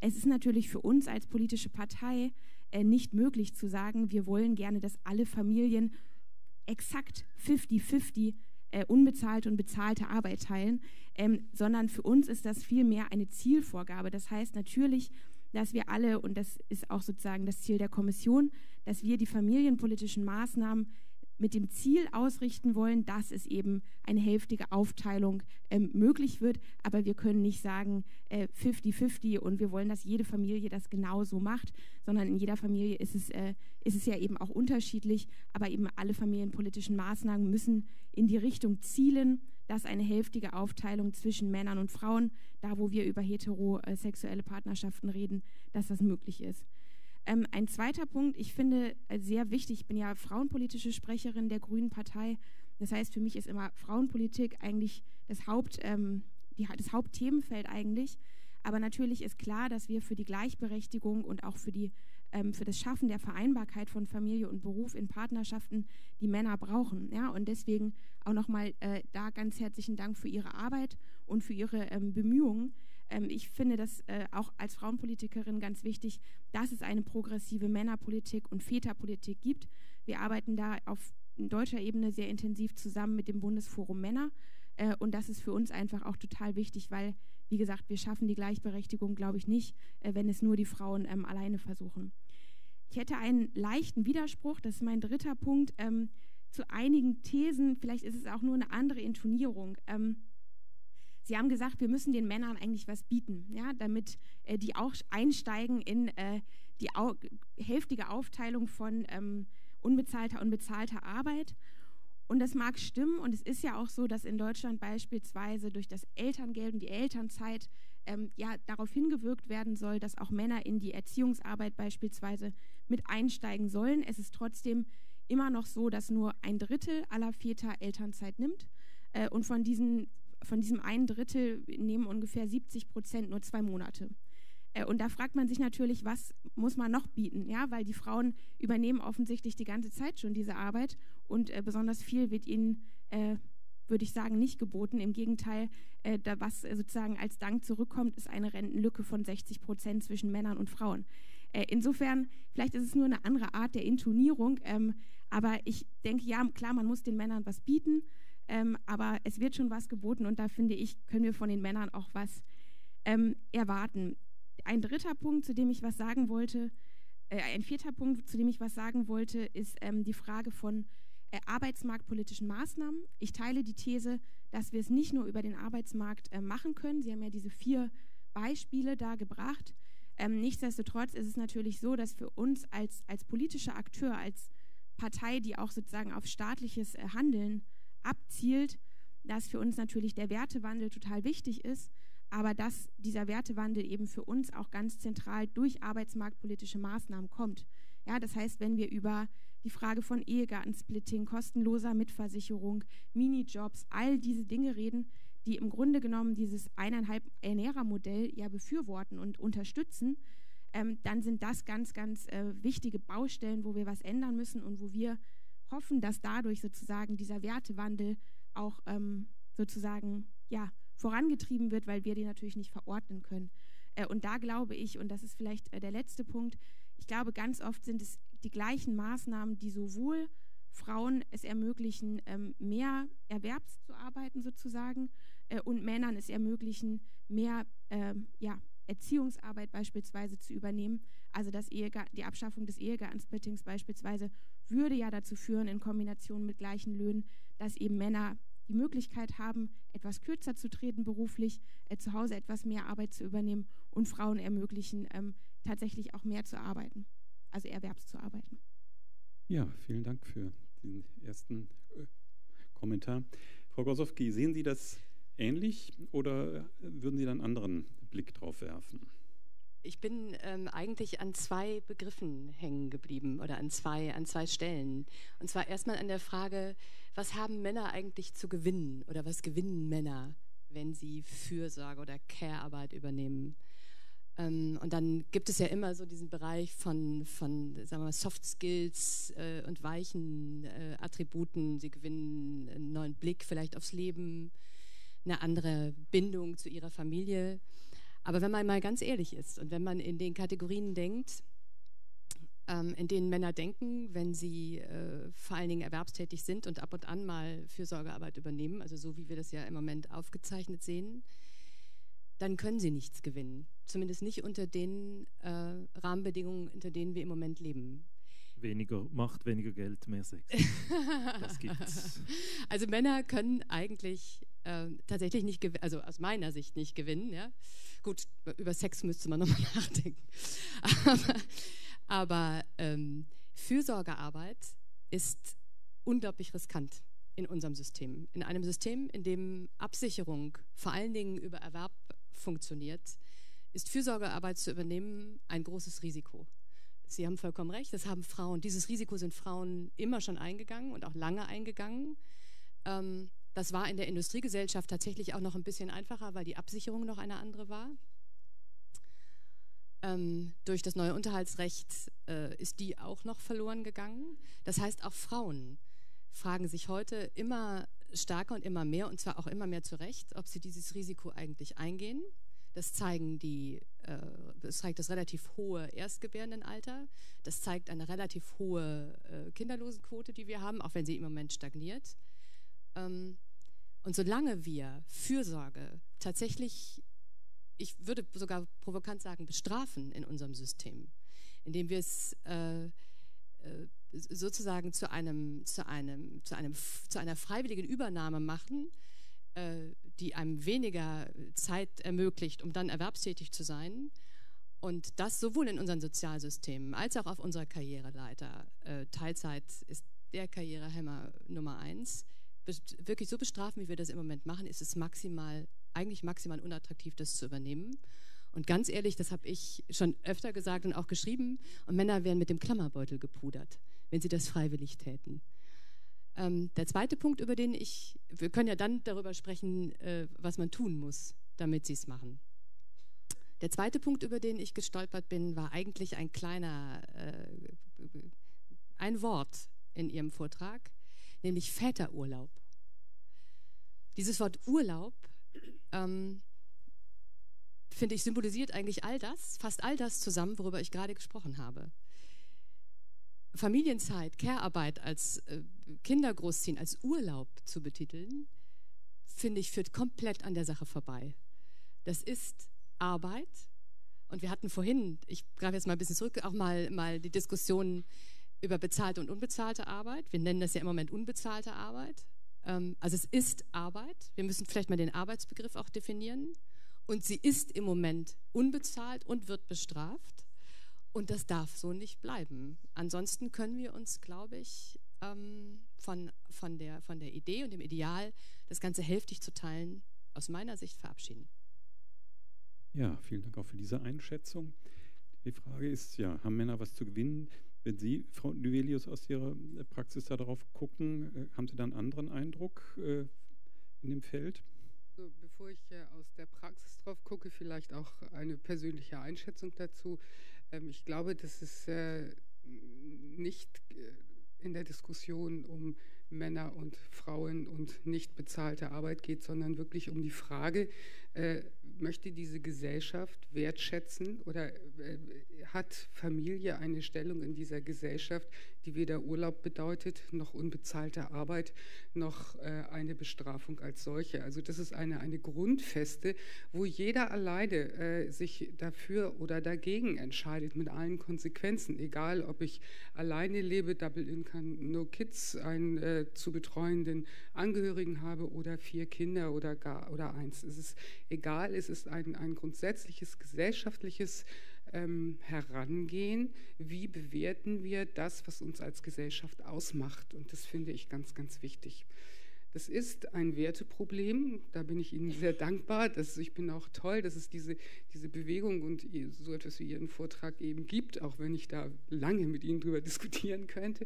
Es ist natürlich für uns als politische Partei äh, nicht möglich zu sagen, wir wollen gerne, dass alle Familien exakt 50-50 äh, unbezahlte und bezahlte Arbeit teilen, ähm, sondern für uns ist das vielmehr eine Zielvorgabe. Das heißt natürlich, dass wir alle, und das ist auch sozusagen das Ziel der Kommission, dass wir die familienpolitischen Maßnahmen mit dem Ziel ausrichten wollen, dass es eben eine hälftige Aufteilung ähm, möglich wird. Aber wir können nicht sagen 50-50 äh, und wir wollen, dass jede Familie das genauso macht, sondern in jeder Familie ist es, äh, ist es ja eben auch unterschiedlich. Aber eben alle familienpolitischen Maßnahmen müssen in die Richtung zielen, dass eine hälftige Aufteilung zwischen Männern und Frauen, da wo wir über heterosexuelle Partnerschaften reden, dass das möglich ist. Ähm, ein zweiter Punkt, ich finde äh, sehr wichtig, ich bin ja frauenpolitische Sprecherin der Grünen Partei. Das heißt, für mich ist immer Frauenpolitik eigentlich das, Haupt, ähm, die, das Hauptthemenfeld eigentlich. Aber natürlich ist klar, dass wir für die Gleichberechtigung und auch für, die, ähm, für das Schaffen der Vereinbarkeit von Familie und Beruf in Partnerschaften die Männer brauchen. Ja? Und deswegen auch nochmal äh, da ganz herzlichen Dank für Ihre Arbeit und für Ihre ähm, Bemühungen. Ähm, ich finde das äh, auch als Frauenpolitikerin ganz wichtig, dass es eine progressive Männerpolitik und Väterpolitik gibt. Wir arbeiten da auf deutscher Ebene sehr intensiv zusammen mit dem Bundesforum Männer. Äh, und das ist für uns einfach auch total wichtig, weil, wie gesagt, wir schaffen die Gleichberechtigung, glaube ich, nicht, äh, wenn es nur die Frauen ähm, alleine versuchen. Ich hätte einen leichten Widerspruch, das ist mein dritter Punkt, ähm, zu einigen Thesen. Vielleicht ist es auch nur eine andere Intonierung. Ähm, Sie haben gesagt, wir müssen den Männern eigentlich was bieten, ja, damit äh, die auch einsteigen in äh, die au hälftige Aufteilung von ähm, unbezahlter und bezahlter Arbeit. Und das mag stimmen und es ist ja auch so, dass in Deutschland beispielsweise durch das Elterngeld und die Elternzeit ähm, ja darauf hingewirkt werden soll, dass auch Männer in die Erziehungsarbeit beispielsweise mit einsteigen sollen. Es ist trotzdem immer noch so, dass nur ein Drittel aller Väter Elternzeit nimmt. Äh, und von diesen von diesem einen Drittel nehmen ungefähr 70 Prozent nur zwei Monate. Äh, und da fragt man sich natürlich, was muss man noch bieten? Ja, weil die Frauen übernehmen offensichtlich die ganze Zeit schon diese Arbeit und äh, besonders viel wird ihnen, äh, würde ich sagen, nicht geboten. Im Gegenteil, äh, da, was sozusagen als Dank zurückkommt, ist eine Rentenlücke von 60 Prozent zwischen Männern und Frauen. Äh, insofern, vielleicht ist es nur eine andere Art der Intonierung, ähm, aber ich denke, ja, klar, man muss den Männern was bieten. Ähm, aber es wird schon was geboten und da finde ich, können wir von den Männern auch was ähm, erwarten. Ein dritter Punkt, zu dem ich was sagen wollte, äh, ein vierter Punkt, zu dem ich was sagen wollte, ist ähm, die Frage von äh, arbeitsmarktpolitischen Maßnahmen. Ich teile die These, dass wir es nicht nur über den Arbeitsmarkt äh, machen können. Sie haben ja diese vier Beispiele da gebracht. Ähm, nichtsdestotrotz ist es natürlich so, dass für uns als, als politischer Akteur, als Partei, die auch sozusagen auf staatliches äh, Handeln abzielt, dass für uns natürlich der Wertewandel total wichtig ist, aber dass dieser Wertewandel eben für uns auch ganz zentral durch arbeitsmarktpolitische Maßnahmen kommt. Ja, das heißt, wenn wir über die Frage von Ehegattensplitting, kostenloser Mitversicherung, Minijobs, all diese Dinge reden, die im Grunde genommen dieses eineinhalb Ernährermodell ja befürworten und unterstützen, ähm, dann sind das ganz, ganz äh, wichtige Baustellen, wo wir was ändern müssen und wo wir hoffen, dass dadurch sozusagen dieser Wertewandel auch ähm, sozusagen ja, vorangetrieben wird, weil wir den natürlich nicht verordnen können. Äh, und da glaube ich, und das ist vielleicht äh, der letzte Punkt, ich glaube, ganz oft sind es die gleichen Maßnahmen, die sowohl Frauen es ermöglichen, ähm, mehr erwerbs zu arbeiten sozusagen äh, und Männern es ermöglichen, mehr ähm, ja, Erziehungsarbeit beispielsweise zu übernehmen. Also das Ehegatten, die Abschaffung des Ehegattensplittings beispielsweise würde ja dazu führen, in Kombination mit gleichen Löhnen, dass eben Männer die Möglichkeit haben, etwas kürzer zu treten beruflich, äh, zu Hause etwas mehr Arbeit zu übernehmen und Frauen ermöglichen, ähm, tatsächlich auch mehr zu arbeiten, also erwerbs zu arbeiten. Ja, vielen Dank für diesen ersten äh, Kommentar. Frau Gosowski, sehen Sie das ähnlich oder würden Sie da einen anderen Blick drauf werfen? Ich bin ähm, eigentlich an zwei Begriffen hängen geblieben oder an zwei, an zwei Stellen. Und zwar erstmal an der Frage, was haben Männer eigentlich zu gewinnen oder was gewinnen Männer, wenn sie Fürsorge oder Care-Arbeit übernehmen? Ähm, und dann gibt es ja immer so diesen Bereich von, von sagen wir mal, Soft Skills äh, und weichen äh, Attributen. Sie gewinnen einen neuen Blick vielleicht aufs Leben, eine andere Bindung zu ihrer Familie. Aber wenn man mal ganz ehrlich ist und wenn man in den Kategorien denkt, ähm, in denen Männer denken, wenn sie äh, vor allen Dingen erwerbstätig sind und ab und an mal Fürsorgearbeit übernehmen, also so wie wir das ja im Moment aufgezeichnet sehen, dann können sie nichts gewinnen. Zumindest nicht unter den äh, Rahmenbedingungen, unter denen wir im Moment leben. Weniger Macht, weniger Geld, mehr Sex. <laughs> das gibt's. Also Männer können eigentlich äh, tatsächlich nicht gewinnen, also aus meiner Sicht nicht gewinnen. Ja? Gut, über Sex müsste man <laughs> nochmal nachdenken. Aber, aber ähm, Fürsorgearbeit ist unglaublich riskant in unserem System. In einem System, in dem Absicherung vor allen Dingen über Erwerb funktioniert, ist Fürsorgearbeit zu übernehmen ein großes Risiko. Sie haben vollkommen recht, das haben Frauen, dieses Risiko sind Frauen immer schon eingegangen und auch lange eingegangen. Ähm, das war in der Industriegesellschaft tatsächlich auch noch ein bisschen einfacher, weil die Absicherung noch eine andere war. Ähm, durch das neue Unterhaltsrecht äh, ist die auch noch verloren gegangen. Das heißt, auch Frauen fragen sich heute immer stärker und immer mehr, und zwar auch immer mehr zu Recht, ob sie dieses Risiko eigentlich eingehen. Das zeigen die, das zeigt das relativ hohe Erstgebärendenalter. Das zeigt eine relativ hohe äh, Kinderlosenquote, die wir haben, auch wenn sie im Moment stagniert. Ähm, und solange wir Fürsorge tatsächlich, ich würde sogar provokant sagen, bestrafen in unserem System, indem wir es äh, äh, sozusagen zu einem, zu einem, zu einem, zu einer freiwilligen Übernahme machen, äh, die einem weniger Zeit ermöglicht, um dann erwerbstätig zu sein. Und das sowohl in unseren Sozialsystemen als auch auf unserer Karriereleiter. Äh, Teilzeit ist der Karrierehemmer Nummer eins wirklich so bestrafen, wie wir das im Moment machen, ist es maximal, eigentlich maximal unattraktiv, das zu übernehmen. Und ganz ehrlich, das habe ich schon öfter gesagt und auch geschrieben, und Männer wären mit dem Klammerbeutel gepudert, wenn sie das freiwillig täten. Ähm, der zweite Punkt, über den ich, wir können ja dann darüber sprechen, äh, was man tun muss, damit sie es machen. Der zweite Punkt, über den ich gestolpert bin, war eigentlich ein kleiner, äh, ein Wort in Ihrem Vortrag nämlich Väterurlaub. Dieses Wort Urlaub, ähm, finde ich, symbolisiert eigentlich all das, fast all das zusammen, worüber ich gerade gesprochen habe. Familienzeit, Care-Arbeit als äh, Kindergroßziehen, als Urlaub zu betiteln, finde ich, führt komplett an der Sache vorbei. Das ist Arbeit. Und wir hatten vorhin, ich greife jetzt mal ein bisschen zurück, auch mal, mal die Diskussion über bezahlte und unbezahlte Arbeit. Wir nennen das ja im Moment unbezahlte Arbeit. Ähm, also es ist Arbeit. Wir müssen vielleicht mal den Arbeitsbegriff auch definieren. Und sie ist im Moment unbezahlt und wird bestraft. Und das darf so nicht bleiben. Ansonsten können wir uns, glaube ich, ähm, von, von, der, von der Idee und dem Ideal, das Ganze hälftig zu teilen, aus meiner Sicht verabschieden. Ja, vielen Dank auch für diese Einschätzung. Die Frage ist, ja, haben Männer was zu gewinnen? Wenn Sie, Frau Duvelius, aus Ihrer Praxis darauf gucken, äh, haben Sie da einen anderen Eindruck äh, in dem Feld? So, bevor ich äh, aus der Praxis drauf gucke, vielleicht auch eine persönliche Einschätzung dazu. Ähm, ich glaube, dass es nicht in der Diskussion um Männer und Frauen und nicht bezahlte Arbeit geht, sondern wirklich um die Frage, äh, möchte diese Gesellschaft wertschätzen oder äh, hat Familie eine Stellung in dieser Gesellschaft, die weder Urlaub bedeutet, noch unbezahlte Arbeit, noch äh, eine Bestrafung als solche. Also das ist eine, eine Grundfeste, wo jeder alleine äh, sich dafür oder dagegen entscheidet, mit allen Konsequenzen, egal ob ich alleine lebe, Double Income, No Kids, einen äh, zu betreuenden Angehörigen habe oder vier Kinder oder gar oder eins. Es ist egal, es ist ein, ein grundsätzliches gesellschaftliches ähm, herangehen, wie bewerten wir das, was uns als Gesellschaft ausmacht. Und das finde ich ganz, ganz wichtig. Das ist ein Werteproblem. Da bin ich Ihnen sehr dankbar. Das, ich bin auch toll, dass es diese, diese Bewegung und so etwas wie Ihren Vortrag eben gibt, auch wenn ich da lange mit Ihnen darüber diskutieren könnte,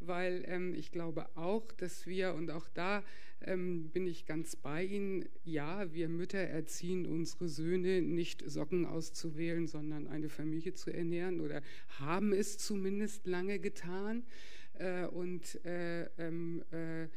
weil ähm, ich glaube auch, dass wir, und auch da ähm, bin ich ganz bei Ihnen, ja, wir Mütter erziehen unsere Söhne nicht Socken auszuwählen, sondern eine Familie zu ernähren oder haben es zumindest lange getan. Äh, und äh, ähm, äh,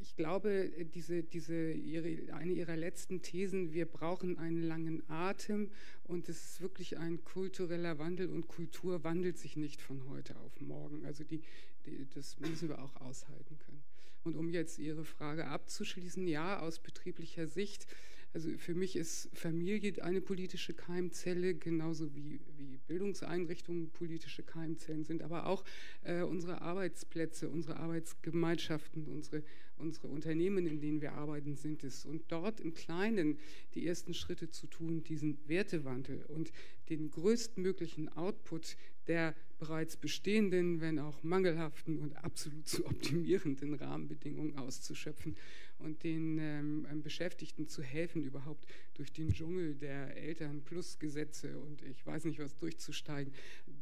ich glaube, diese, diese, ihre, eine ihrer letzten Thesen, wir brauchen einen langen Atem und es ist wirklich ein kultureller Wandel und Kultur wandelt sich nicht von heute auf morgen. Also die, die, das müssen wir auch aushalten können. Und um jetzt Ihre Frage abzuschließen, ja, aus betrieblicher Sicht, also für mich ist Familie eine politische Keimzelle, genauso wie, wie Bildungseinrichtungen politische Keimzellen sind, aber auch äh, unsere Arbeitsplätze, unsere Arbeitsgemeinschaften, unsere, unsere Unternehmen, in denen wir arbeiten, sind es. Und dort im Kleinen die ersten Schritte zu tun, diesen Wertewandel und den größtmöglichen Output der bereits bestehenden, wenn auch mangelhaften und absolut zu optimierenden Rahmenbedingungen auszuschöpfen und den ähm, ähm, Beschäftigten zu helfen, überhaupt durch den Dschungel der Eltern plus Gesetze und ich weiß nicht was durchzusteigen.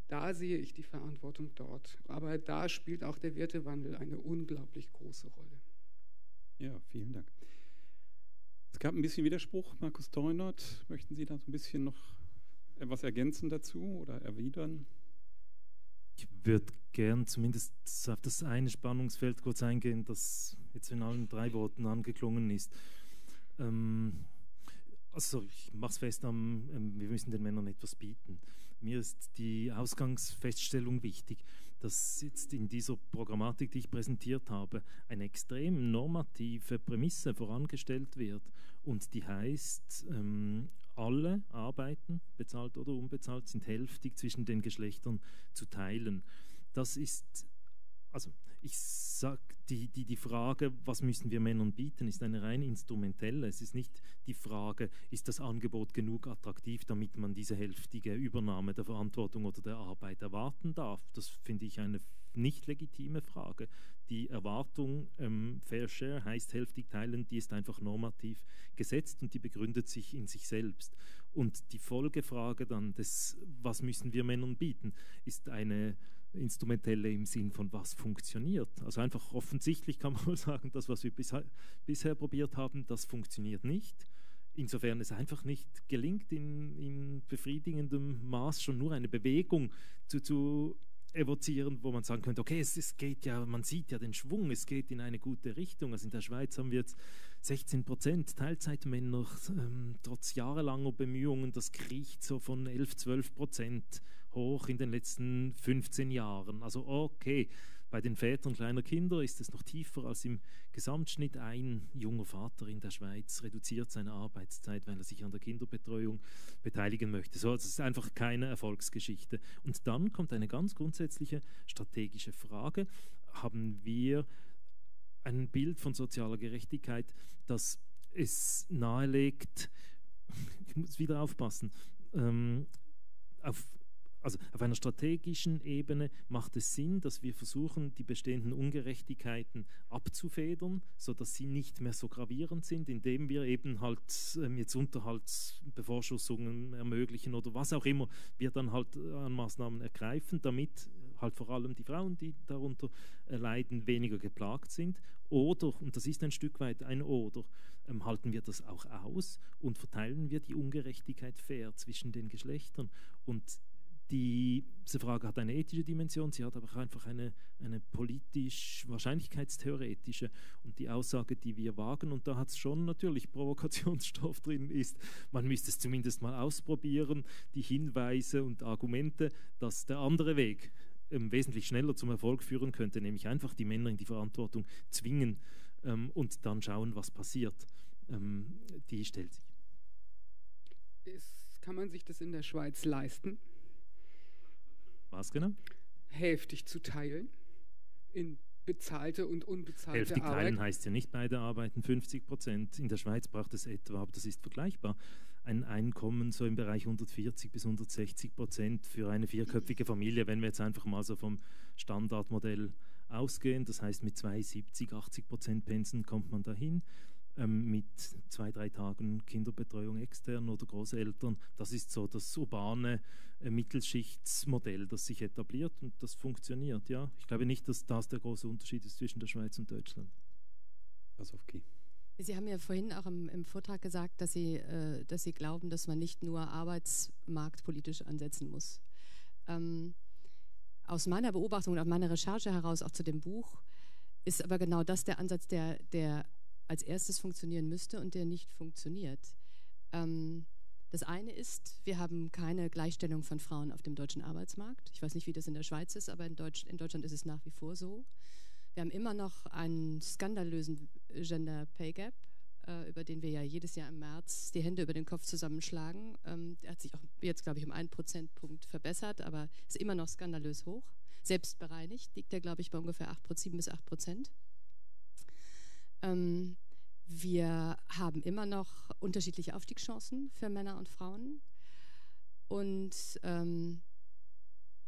Da sehe ich die Verantwortung dort. Aber da spielt auch der Wertewandel eine unglaublich große Rolle. Ja, vielen Dank. Es gab ein bisschen Widerspruch. Markus Teunert, möchten Sie da so ein bisschen noch etwas ergänzen dazu oder erwidern? Ich würde gern zumindest auf das eine Spannungsfeld kurz eingehen, das jetzt in allen drei Worten angeklungen ist. Ähm, also ich mache es fest, am, ähm, wir müssen den Männern etwas bieten. Mir ist die Ausgangsfeststellung wichtig, dass jetzt in dieser Programmatik, die ich präsentiert habe, eine extrem normative Prämisse vorangestellt wird und die heißt, ähm, alle Arbeiten, bezahlt oder unbezahlt, sind hälftig zwischen den Geschlechtern zu teilen. Das ist, also ich sage, die, die, die Frage, was müssen wir Männern bieten, ist eine rein instrumentelle. Es ist nicht die Frage, ist das Angebot genug attraktiv, damit man diese hälftige Übernahme der Verantwortung oder der Arbeit erwarten darf. Das finde ich eine nicht legitime Frage. Die Erwartung, ähm, Fair Share heißt hälftig teilen, die ist einfach normativ gesetzt und die begründet sich in sich selbst. Und die Folgefrage dann des, was müssen wir Männern bieten, ist eine instrumentelle im Sinn von was funktioniert. Also einfach offensichtlich kann man <laughs> sagen, das, was wir bisher, bisher probiert haben, das funktioniert nicht. Insofern es einfach nicht gelingt, in, in befriedigendem Maß schon nur eine Bewegung zu, zu evozieren, wo man sagen könnte, okay, es, es, geht ja, man sieht ja den Schwung, es geht in eine gute Richtung. Also in der Schweiz haben wir jetzt 16 Prozent Teilzeitmänner, ähm, trotz jahrelanger Bemühungen, das kriecht so von 11, 12 Prozent hoch in den letzten 15 Jahren. Also okay, bei den Vätern kleiner Kinder ist es noch tiefer als im Gesamtschnitt. Ein junger Vater in der Schweiz reduziert seine Arbeitszeit, weil er sich an der Kinderbetreuung beteiligen möchte. So, also es ist einfach keine Erfolgsgeschichte. Und dann kommt eine ganz grundsätzliche strategische Frage. Haben wir ein Bild von sozialer Gerechtigkeit, das es nahelegt, ich muss wieder aufpassen, ähm, auf also auf einer strategischen Ebene macht es Sinn, dass wir versuchen, die bestehenden Ungerechtigkeiten abzufedern, sodass sie nicht mehr so gravierend sind, indem wir eben halt ähm, jetzt Unterhaltsbevorschussungen ermöglichen oder was auch immer wir dann halt äh, an Maßnahmen ergreifen, damit halt vor allem die Frauen, die darunter äh, leiden, weniger geplagt sind. Oder, und das ist ein Stück weit ein Oder, ähm, halten wir das auch aus und verteilen wir die Ungerechtigkeit fair zwischen den Geschlechtern. Und die, diese Frage hat eine ethische Dimension, sie hat aber auch einfach eine, eine politisch wahrscheinlichkeitstheoretische. Und die Aussage, die wir wagen, und da hat es schon natürlich Provokationsstoff drin, ist, man müsste es zumindest mal ausprobieren, die Hinweise und Argumente, dass der andere Weg ähm, wesentlich schneller zum Erfolg führen könnte, nämlich einfach die Männer in die Verantwortung zwingen ähm, und dann schauen, was passiert. Ähm, die stellt sich. Ist, kann man sich das in der Schweiz leisten? Was genau? Hälftig zu teilen in bezahlte und unbezahlte Hälftig Arbeit. teilen heißt ja nicht beide arbeiten 50 Prozent. In der Schweiz braucht es etwa, aber das ist vergleichbar, ein Einkommen so im Bereich 140 bis 160 Prozent für eine vierköpfige Familie, wenn wir jetzt einfach mal so vom Standardmodell ausgehen. Das heißt, mit 270, 80 Prozent Pensen kommt man dahin ähm, mit zwei, drei Tagen Kinderbetreuung extern oder Großeltern. Das ist so das urbane äh, Mittelschichtsmodell, das sich etabliert und das funktioniert. Ja, ich glaube nicht, dass das der große Unterschied ist zwischen der Schweiz und Deutschland. Pasowski. Sie haben ja vorhin auch im, im Vortrag gesagt, dass Sie, äh, dass Sie glauben, dass man nicht nur arbeitsmarktpolitisch ansetzen muss. Ähm, aus meiner Beobachtung und aus meiner Recherche heraus, auch zu dem Buch, ist aber genau das der Ansatz, der, der als erstes funktionieren müsste und der nicht funktioniert. Ähm, das eine ist, wir haben keine Gleichstellung von Frauen auf dem deutschen Arbeitsmarkt. Ich weiß nicht, wie das in der Schweiz ist, aber in, Deutsch, in Deutschland ist es nach wie vor so. Wir haben immer noch einen skandalösen Gender Pay Gap, äh, über den wir ja jedes Jahr im März die Hände über den Kopf zusammenschlagen. Ähm, der hat sich auch jetzt, glaube ich, um einen Prozentpunkt verbessert, aber ist immer noch skandalös hoch. Selbst bereinigt liegt er, glaube ich, bei ungefähr 8, 7 bis 8 Prozent. Ähm, wir haben immer noch unterschiedliche Aufstiegschancen für Männer und Frauen. Und ähm,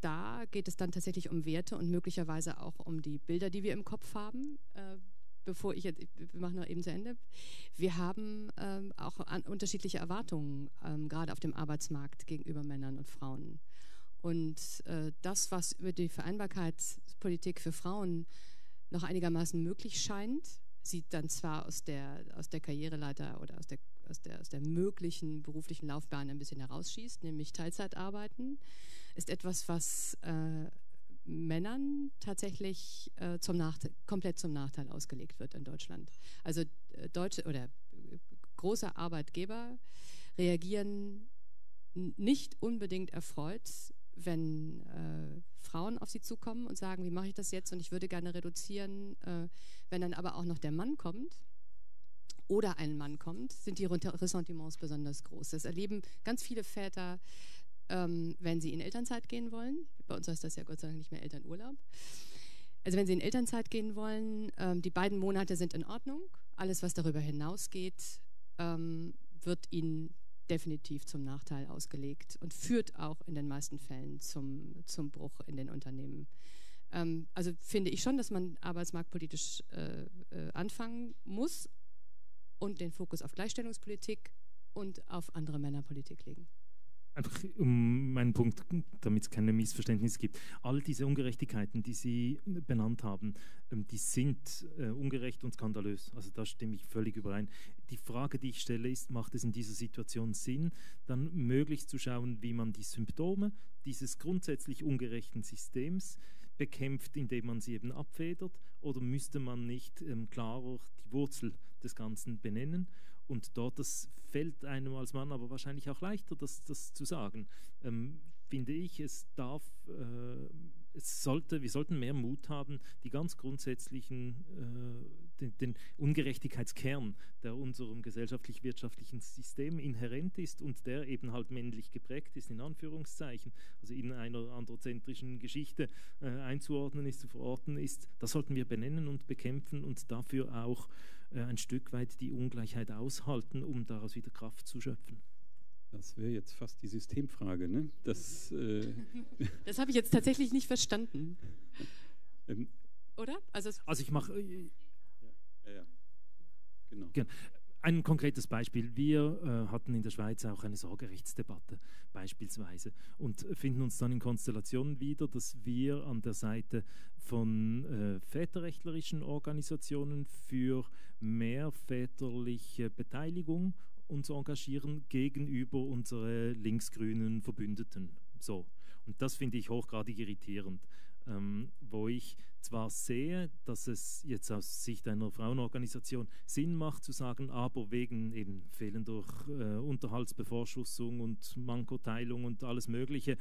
da geht es dann tatsächlich um Werte und möglicherweise auch um die Bilder, die wir im Kopf haben. Äh, bevor ich jetzt, wir machen noch eben zu Ende. Wir haben ähm, auch unterschiedliche Erwartungen, ähm, gerade auf dem Arbeitsmarkt gegenüber Männern und Frauen. Und äh, das, was über die Vereinbarkeitspolitik für Frauen noch einigermaßen möglich scheint, sieht dann zwar aus der, aus der Karriereleiter oder aus der, aus, der, aus der möglichen beruflichen Laufbahn ein bisschen herausschießt, nämlich Teilzeitarbeiten, ist etwas, was äh, Männern tatsächlich äh, zum komplett zum Nachteil ausgelegt wird in Deutschland. Also äh, deutsche oder äh, große Arbeitgeber reagieren nicht unbedingt erfreut, wenn äh, Frauen auf sie zukommen und sagen, wie mache ich das jetzt und ich würde gerne reduzieren, äh, wenn dann aber auch noch der Mann kommt oder ein Mann kommt, sind die Ressentiments besonders groß. Das erleben ganz viele Väter, ähm, wenn sie in Elternzeit gehen wollen. Bei uns heißt das ja Gott sei Dank nicht mehr Elternurlaub. Also wenn sie in Elternzeit gehen wollen, ähm, die beiden Monate sind in Ordnung. Alles, was darüber hinausgeht, ähm, wird ihnen definitiv zum Nachteil ausgelegt und führt auch in den meisten Fällen zum, zum Bruch in den Unternehmen. Ähm, also finde ich schon, dass man arbeitsmarktpolitisch äh, äh, anfangen muss und den Fokus auf Gleichstellungspolitik und auf andere Männerpolitik legen einfach um meinen Punkt, damit es keine Missverständnisse gibt. All diese Ungerechtigkeiten, die Sie benannt haben, ähm, die sind äh, ungerecht und skandalös. Also da stimme ich völlig überein. Die Frage, die ich stelle, ist, macht es in dieser Situation Sinn, dann möglichst zu schauen, wie man die Symptome dieses grundsätzlich ungerechten Systems bekämpft, indem man sie eben abfedert? Oder müsste man nicht ähm, klarer die Wurzel des Ganzen benennen? Und dort, das fällt einem als Mann aber wahrscheinlich auch leichter, das, das zu sagen, ähm, finde ich, es darf, äh, es sollte, wir sollten mehr Mut haben, die ganz grundsätzlichen, äh, den, den Ungerechtigkeitskern, der unserem gesellschaftlich-wirtschaftlichen System inhärent ist und der eben halt männlich geprägt ist, in Anführungszeichen, also in einer androzentrischen Geschichte äh, einzuordnen ist, zu verorten ist, das sollten wir benennen und bekämpfen und dafür auch ein Stück weit die Ungleichheit aushalten, um daraus wieder Kraft zu schöpfen. Das wäre jetzt fast die Systemfrage, ne? Das, äh <laughs> das habe ich jetzt tatsächlich nicht verstanden. Ähm, Oder? Also, also ich mache. Äh, ja, ja, ja, Genau. Ein konkretes Beispiel. Wir äh, hatten in der Schweiz auch eine Sorgerechtsdebatte beispielsweise und finden uns dann in Konstellationen wieder, dass wir an der Seite von äh, väterrechtlerischen Organisationen für mehr väterliche Beteiligung uns engagieren gegenüber unseren linksgrünen Verbündeten. So. Und das finde ich hochgradig irritierend, ähm, wo ich zwar sehe, dass es jetzt aus Sicht einer Frauenorganisation Sinn macht zu sagen, aber wegen eben fehlender äh, Unterhaltsbevorschussung und Mankoteilung und alles Mögliche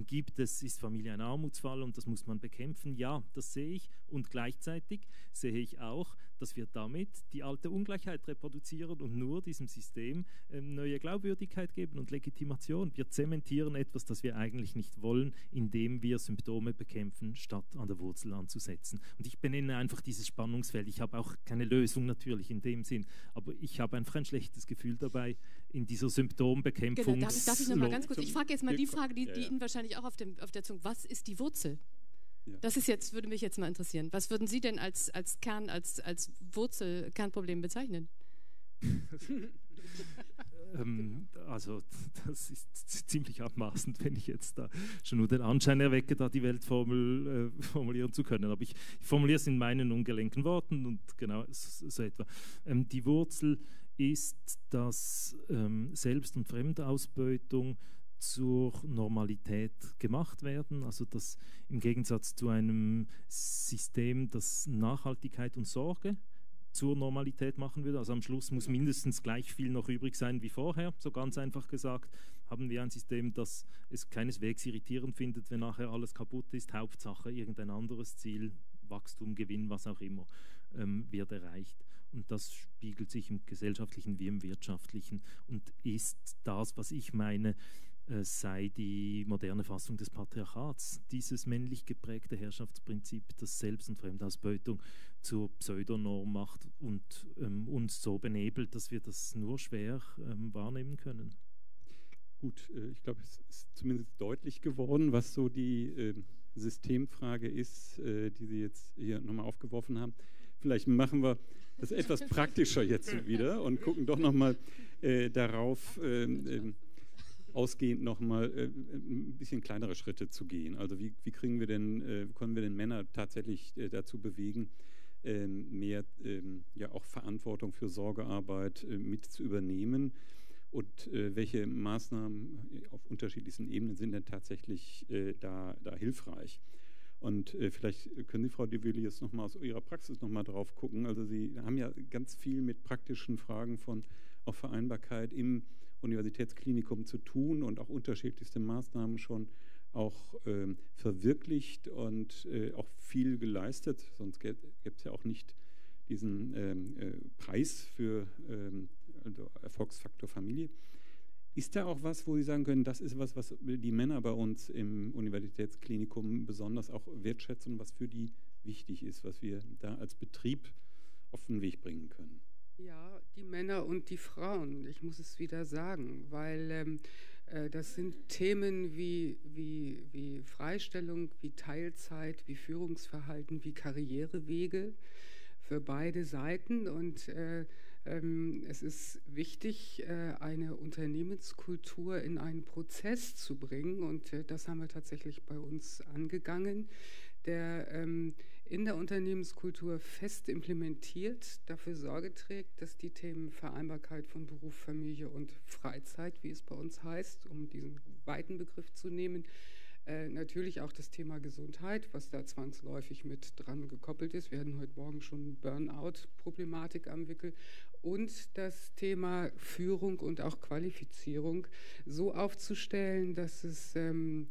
gibt es, ist Familie ein Armutsfall und das muss man bekämpfen. Ja, das sehe ich und gleichzeitig sehe ich auch, dass wir damit die alte Ungleichheit reproduzieren und nur diesem System ähm, neue Glaubwürdigkeit geben und Legitimation. Wir zementieren etwas, das wir eigentlich nicht wollen, indem wir Symptome bekämpfen, statt an der Wurzel anzusetzen. Und ich benenne einfach dieses Spannungsfeld. Ich habe auch keine Lösung natürlich in dem Sinn, aber ich habe einfach ein schlechtes Gefühl dabei in dieser Symptombekämpfung. Genau, darf, darf ich noch mal ganz kurz, ich frage jetzt mal die Frage, die, die Ihnen wahrscheinlich auch auf, dem, auf der Zunge, was ist die Wurzel? Ja. Das ist jetzt, würde mich jetzt mal interessieren. Was würden Sie denn als, als Kern, als, als Wurzel, Kernproblem bezeichnen? <laughs> ähm, also das ist ziemlich anmaßend, wenn ich jetzt da schon nur den Anschein erwecke, da die Weltformel äh, formulieren zu können. Aber ich, ich formuliere es in meinen ungelenken Worten und genau so, so etwa. Ähm, die Wurzel ist, dass ähm, Selbst- und Fremdausbeutung zur Normalität gemacht werden. Also dass im Gegensatz zu einem System, das Nachhaltigkeit und Sorge zur Normalität machen würde. Also am Schluss muss mindestens gleich viel noch übrig sein wie vorher. So ganz einfach gesagt haben wir ein System, das es keineswegs irritierend findet, wenn nachher alles kaputt ist. Hauptsache irgendein anderes Ziel, Wachstum, Gewinn, was auch immer, ähm, wird erreicht. Und das spiegelt sich im gesellschaftlichen wie im wirtschaftlichen und ist das, was ich meine, äh, sei die moderne Fassung des Patriarchats, dieses männlich geprägte Herrschaftsprinzip, das Selbst- und Fremdausbeutung zur Pseudonorm macht und ähm, uns so benebelt, dass wir das nur schwer ähm, wahrnehmen können. Gut, äh, ich glaube, es ist zumindest deutlich geworden, was so die äh, Systemfrage ist, äh, die Sie jetzt hier nochmal aufgeworfen haben. Vielleicht machen wir das etwas praktischer jetzt wieder und gucken doch nochmal äh, darauf, ähm, ähm, ausgehend nochmal äh, ein bisschen kleinere Schritte zu gehen. Also wie, wie kriegen wir denn, äh, können wir den Männer tatsächlich äh, dazu bewegen, ähm, mehr ähm, ja auch Verantwortung für Sorgearbeit äh, mit zu übernehmen? Und äh, welche Maßnahmen auf unterschiedlichsten Ebenen sind denn tatsächlich äh, da, da hilfreich? Und vielleicht können Sie, Frau de Villiers, nochmal aus Ihrer Praxis nochmal drauf gucken. Also Sie haben ja ganz viel mit praktischen Fragen von auch Vereinbarkeit im Universitätsklinikum zu tun und auch unterschiedlichste Maßnahmen schon auch ähm, verwirklicht und äh, auch viel geleistet. Sonst gäbe es ja auch nicht diesen ähm, äh, Preis für ähm, also Erfolgsfaktor Familie. Ist da auch was, wo Sie sagen können, das ist was, was die Männer bei uns im Universitätsklinikum besonders auch wertschätzen, was für die wichtig ist, was wir da als Betrieb auf den Weg bringen können? Ja, die Männer und die Frauen, ich muss es wieder sagen, weil ähm, äh, das sind Themen wie, wie, wie Freistellung, wie Teilzeit, wie Führungsverhalten, wie Karrierewege für beide Seiten und äh, es ist wichtig, äh, eine Unternehmenskultur in einen Prozess zu bringen und äh, das haben wir tatsächlich bei uns angegangen, der ähm, in der Unternehmenskultur fest implementiert, dafür Sorge trägt, dass die Themen Vereinbarkeit von Beruf, Familie und Freizeit, wie es bei uns heißt, um diesen weiten Begriff zu nehmen, äh, natürlich auch das Thema Gesundheit, was da zwangsläufig mit dran gekoppelt ist. Wir hatten heute Morgen schon Burnout-Problematik am Wickel. Und das Thema Führung und auch Qualifizierung so aufzustellen, dass es ähm,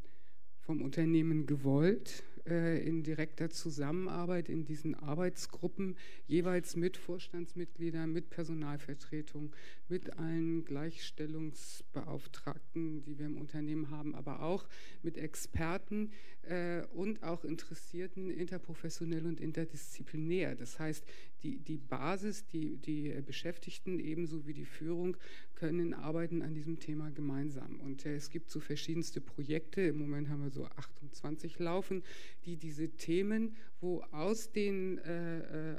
vom Unternehmen gewollt äh, in direkter Zusammenarbeit in diesen Arbeitsgruppen, jeweils mit Vorstandsmitgliedern, mit Personalvertretung, mit allen Gleichstellungsbeauftragten, die wir im Unternehmen haben, aber auch mit Experten äh, und auch Interessierten interprofessionell und interdisziplinär. Das heißt, die, die Basis, die, die Beschäftigten ebenso wie die Führung können arbeiten an diesem Thema gemeinsam. Und äh, es gibt so verschiedenste Projekte, im Moment haben wir so 28 laufen, die diese Themen, wo aus den äh, äh,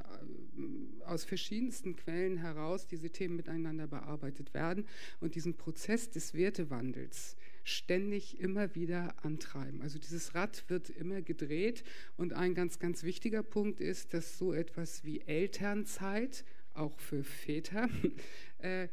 aus verschiedensten Quellen heraus diese Themen miteinander bearbeitet werden und diesen Prozess des Wertewandels ständig immer wieder antreiben. Also dieses Rad wird immer gedreht und ein ganz, ganz wichtiger Punkt ist, dass so etwas wie Elternzeit, auch für Väter, <laughs> äh,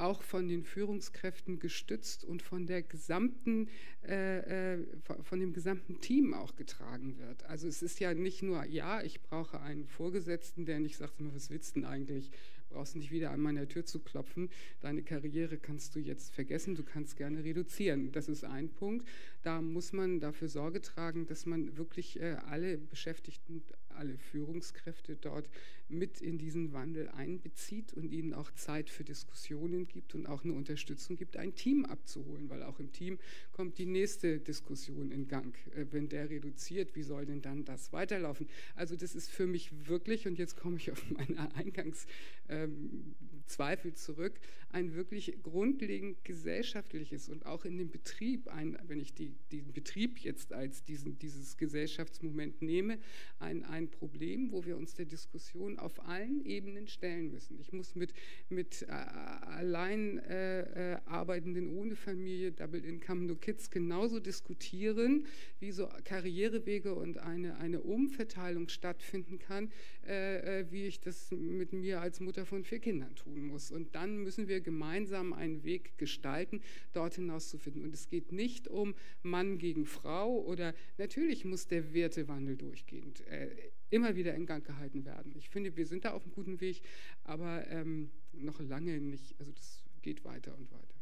auch von den Führungskräften gestützt und von der gesamten, äh, äh von dem gesamten Team auch getragen wird. Also es ist ja nicht nur, ja, ich brauche einen Vorgesetzten, der nicht sagt, was willst du denn eigentlich? Brauchst nicht wieder an meiner Tür zu klopfen. Deine Karriere kannst du jetzt vergessen, du kannst gerne reduzieren. Das ist ein Punkt. Da muss man dafür Sorge tragen, dass man wirklich äh, alle Beschäftigten, alle Führungskräfte dort mit in diesen Wandel einbezieht und ihnen auch Zeit für Diskussionen gibt und auch eine Unterstützung gibt, ein Team abzuholen, weil auch im Team kommt die nächste Diskussion in Gang. Äh, wenn der reduziert, wie soll denn dann das weiterlaufen? Also das ist für mich wirklich, und jetzt komme ich auf meine Eingangszweifel zurück, ein wirklich grundlegend gesellschaftliches und auch in dem Betrieb, ein, wenn ich die, den Betrieb jetzt als diesen, dieses Gesellschaftsmoment nehme, ein, ein Problem, wo wir uns der Diskussion auf allen Ebenen stellen müssen. Ich muss mit, mit äh, allein äh, äh, arbeitenden ohne Familie, Double Income, No Kids genauso diskutieren, wie so Karrierewege und eine, eine Umverteilung stattfinden kann, äh, äh, wie ich das mit mir als Mutter von vier Kindern tun muss. Und dann müssen wir gemeinsam einen Weg gestalten, dort hinaus zu finden. Und es geht nicht um Mann gegen Frau oder natürlich muss der Wertewandel durchgehend äh, immer wieder in Gang gehalten werden. Ich finde, wir sind da auf einem guten Weg, aber ähm, noch lange nicht. Also das geht weiter und weiter.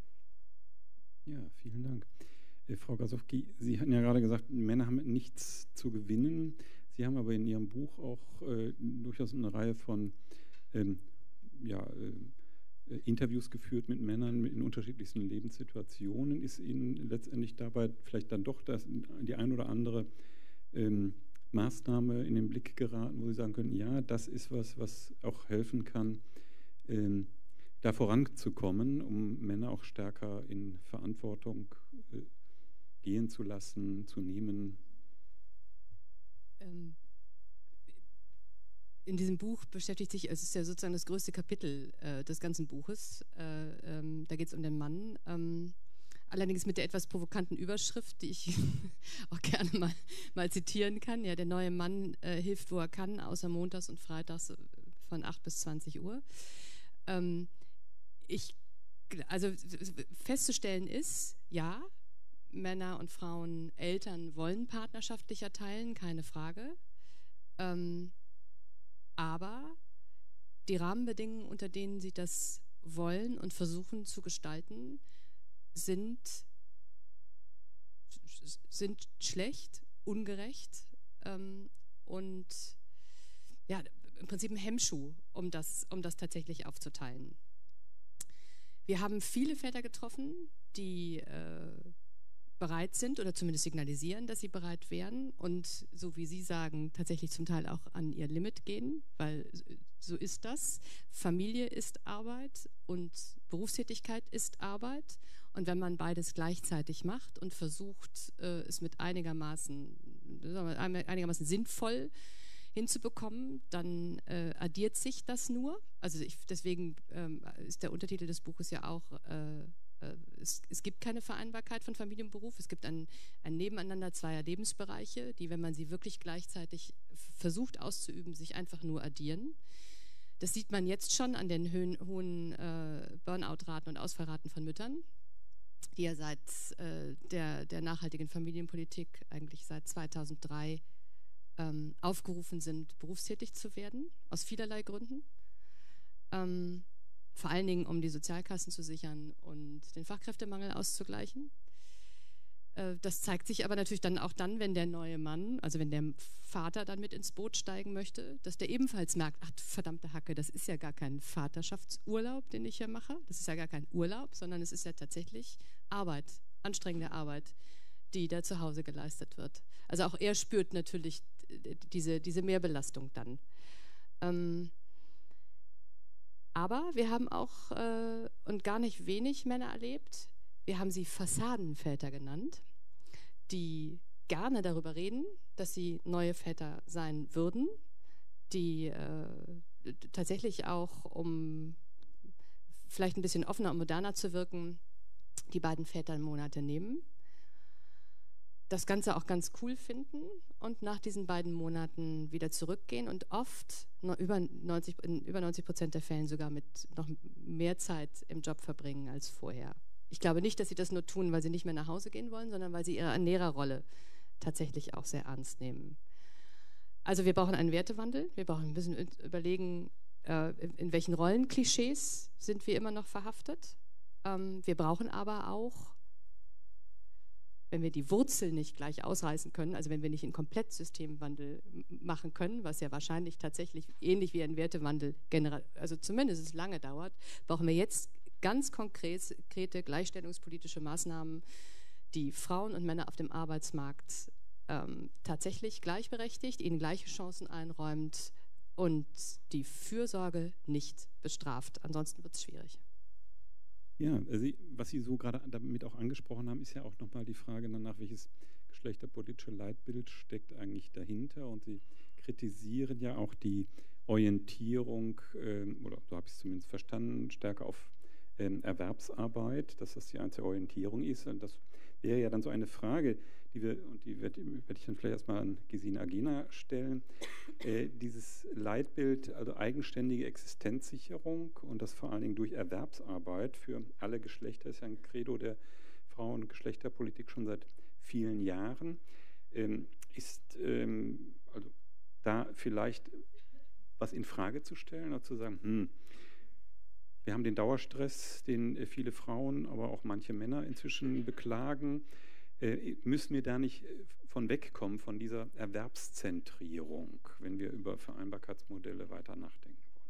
Ja, vielen Dank. Äh, Frau Gasowski, Sie hatten ja gerade gesagt, Männer haben nichts zu gewinnen. Sie haben aber in Ihrem Buch auch äh, durchaus eine Reihe von ähm, ja, äh, Interviews geführt mit Männern in unterschiedlichsten Lebenssituationen. Ist Ihnen letztendlich dabei vielleicht dann doch das, die ein oder andere ähm, Maßnahme in den Blick geraten, wo Sie sagen können, ja, das ist was, was auch helfen kann, ähm, da voranzukommen, um Männer auch stärker in Verantwortung äh, gehen zu lassen, zu nehmen? Ähm, in diesem Buch beschäftigt sich, es ist ja sozusagen das größte Kapitel äh, des ganzen Buches, äh, ähm, da geht es um den Mann. Ähm, allerdings mit der etwas provokanten Überschrift, die ich <laughs> auch gerne mal, mal zitieren kann. Ja, der neue Mann äh, hilft, wo er kann, außer montags und freitags äh, von 8 bis 20 Uhr. Ähm, ich, also festzustellen ist, ja, Männer und Frauen, Eltern wollen partnerschaftlicher teilen, keine Frage. Ähm, aber die Rahmenbedingungen, unter denen sie das wollen und versuchen zu gestalten, sind, sind schlecht, ungerecht ähm, und ja, im Prinzip ein Hemmschuh, um das, um das tatsächlich aufzuteilen. Wir haben viele Väter getroffen, die äh, bereit sind oder zumindest signalisieren, dass sie bereit wären und so wie Sie sagen, tatsächlich zum Teil auch an ihr Limit gehen, weil so ist das. Familie ist Arbeit und Berufstätigkeit ist Arbeit. Und wenn man beides gleichzeitig macht und versucht, äh, es mit einigermaßen, einigermaßen sinnvoll hinzubekommen, dann äh, addiert sich das nur. Also ich, deswegen ähm, ist der Untertitel des Buches ja auch äh, äh, es, es, gibt keine Vereinbarkeit von Familie und Beruf. Es gibt ein, ein Nebeneinander zweier Lebensbereiche, die, wenn man sie wirklich gleichzeitig versucht auszuüben, sich einfach nur addieren. Das sieht man jetzt schon an den hohen, äh, Burnout-Raten und Ausfallraten von Müttern, die ja seit äh, der, der nachhaltigen Familienpolitik eigentlich seit 2003 ähm, aufgerufen sind, berufstätig zu werden, aus vielerlei Gründen. Ähm, vor allen Dingen um die Sozialkassen zu sichern und den Fachkräftemangel auszugleichen. Äh, das zeigt sich aber natürlich dann auch dann, wenn der neue Mann, also wenn der Vater dann mit ins Boot steigen möchte, dass der ebenfalls merkt, ach verdammte Hacke, das ist ja gar kein Vaterschaftsurlaub, den ich hier mache. Das ist ja gar kein Urlaub, sondern es ist ja tatsächlich Arbeit, anstrengende Arbeit, die da zu Hause geleistet wird. Also auch er spürt natürlich diese, diese Mehrbelastung dann. Ähm, aber wir haben auch äh, und gar nicht wenig Männer erlebt. Wir haben sie Fassadenväter genannt, die gerne darüber reden, dass sie neue Väter sein würden, die äh, tatsächlich auch, um vielleicht ein bisschen offener und moderner zu wirken, die beiden Vätermonate nehmen, das Ganze auch ganz cool finden und nach diesen beiden Monaten wieder zurückgehen und oft über 90, in über 90 Prozent der Fällen sogar mit noch mehr Zeit im Job verbringen als vorher. Ich glaube nicht, dass sie das nur tun, weil sie nicht mehr nach Hause gehen wollen, sondern weil sie ihre Ernährerrolle tatsächlich auch sehr ernst nehmen. Also wir brauchen einen Wertewandel. Wir brauchen ein bisschen überlegen, äh, in welchen Rollenklischees sind wir immer noch verhaftet. Ähm, wir brauchen aber auch wenn wir die Wurzel nicht gleich ausreißen können, also wenn wir nicht einen Komplettsystemwandel machen können, was ja wahrscheinlich tatsächlich ähnlich wie ein Wertewandel generell, also zumindest lange dauert, brauchen wir jetzt ganz konkrete gleichstellungspolitische Maßnahmen, die Frauen und Männer auf dem Arbeitsmarkt ähm, tatsächlich gleichberechtigt, ihnen gleiche Chancen einräumt und die Fürsorge nicht bestraft. Ansonsten wird es schwierig. Ja, also was Sie so gerade damit auch angesprochen haben, ist ja auch nochmal die Frage danach, welches geschlechterpolitische Leitbild steckt eigentlich dahinter. Und Sie kritisieren ja auch die Orientierung, ähm, oder so habe ich es zumindest verstanden, stärker auf ähm, Erwerbsarbeit, dass das die einzige Orientierung ist. Und das wäre ja dann so eine Frage, die wir, und die werde werd ich dann vielleicht erstmal an Gesine Agena stellen, äh, dieses Leitbild, also eigenständige Existenzsicherung und das vor allen Dingen durch Erwerbsarbeit für alle Geschlechter, ist ja ein Credo der Frauen- und Geschlechterpolitik schon seit vielen Jahren, ähm, ist ähm, also da vielleicht was in Frage zu stellen oder zu sagen, hm, wir haben den Dauerstress, den äh, viele Frauen, aber auch manche Männer inzwischen beklagen. Äh, müssen wir da nicht äh, von wegkommen, von dieser Erwerbszentrierung, wenn wir über Vereinbarkeitsmodelle weiter nachdenken wollen?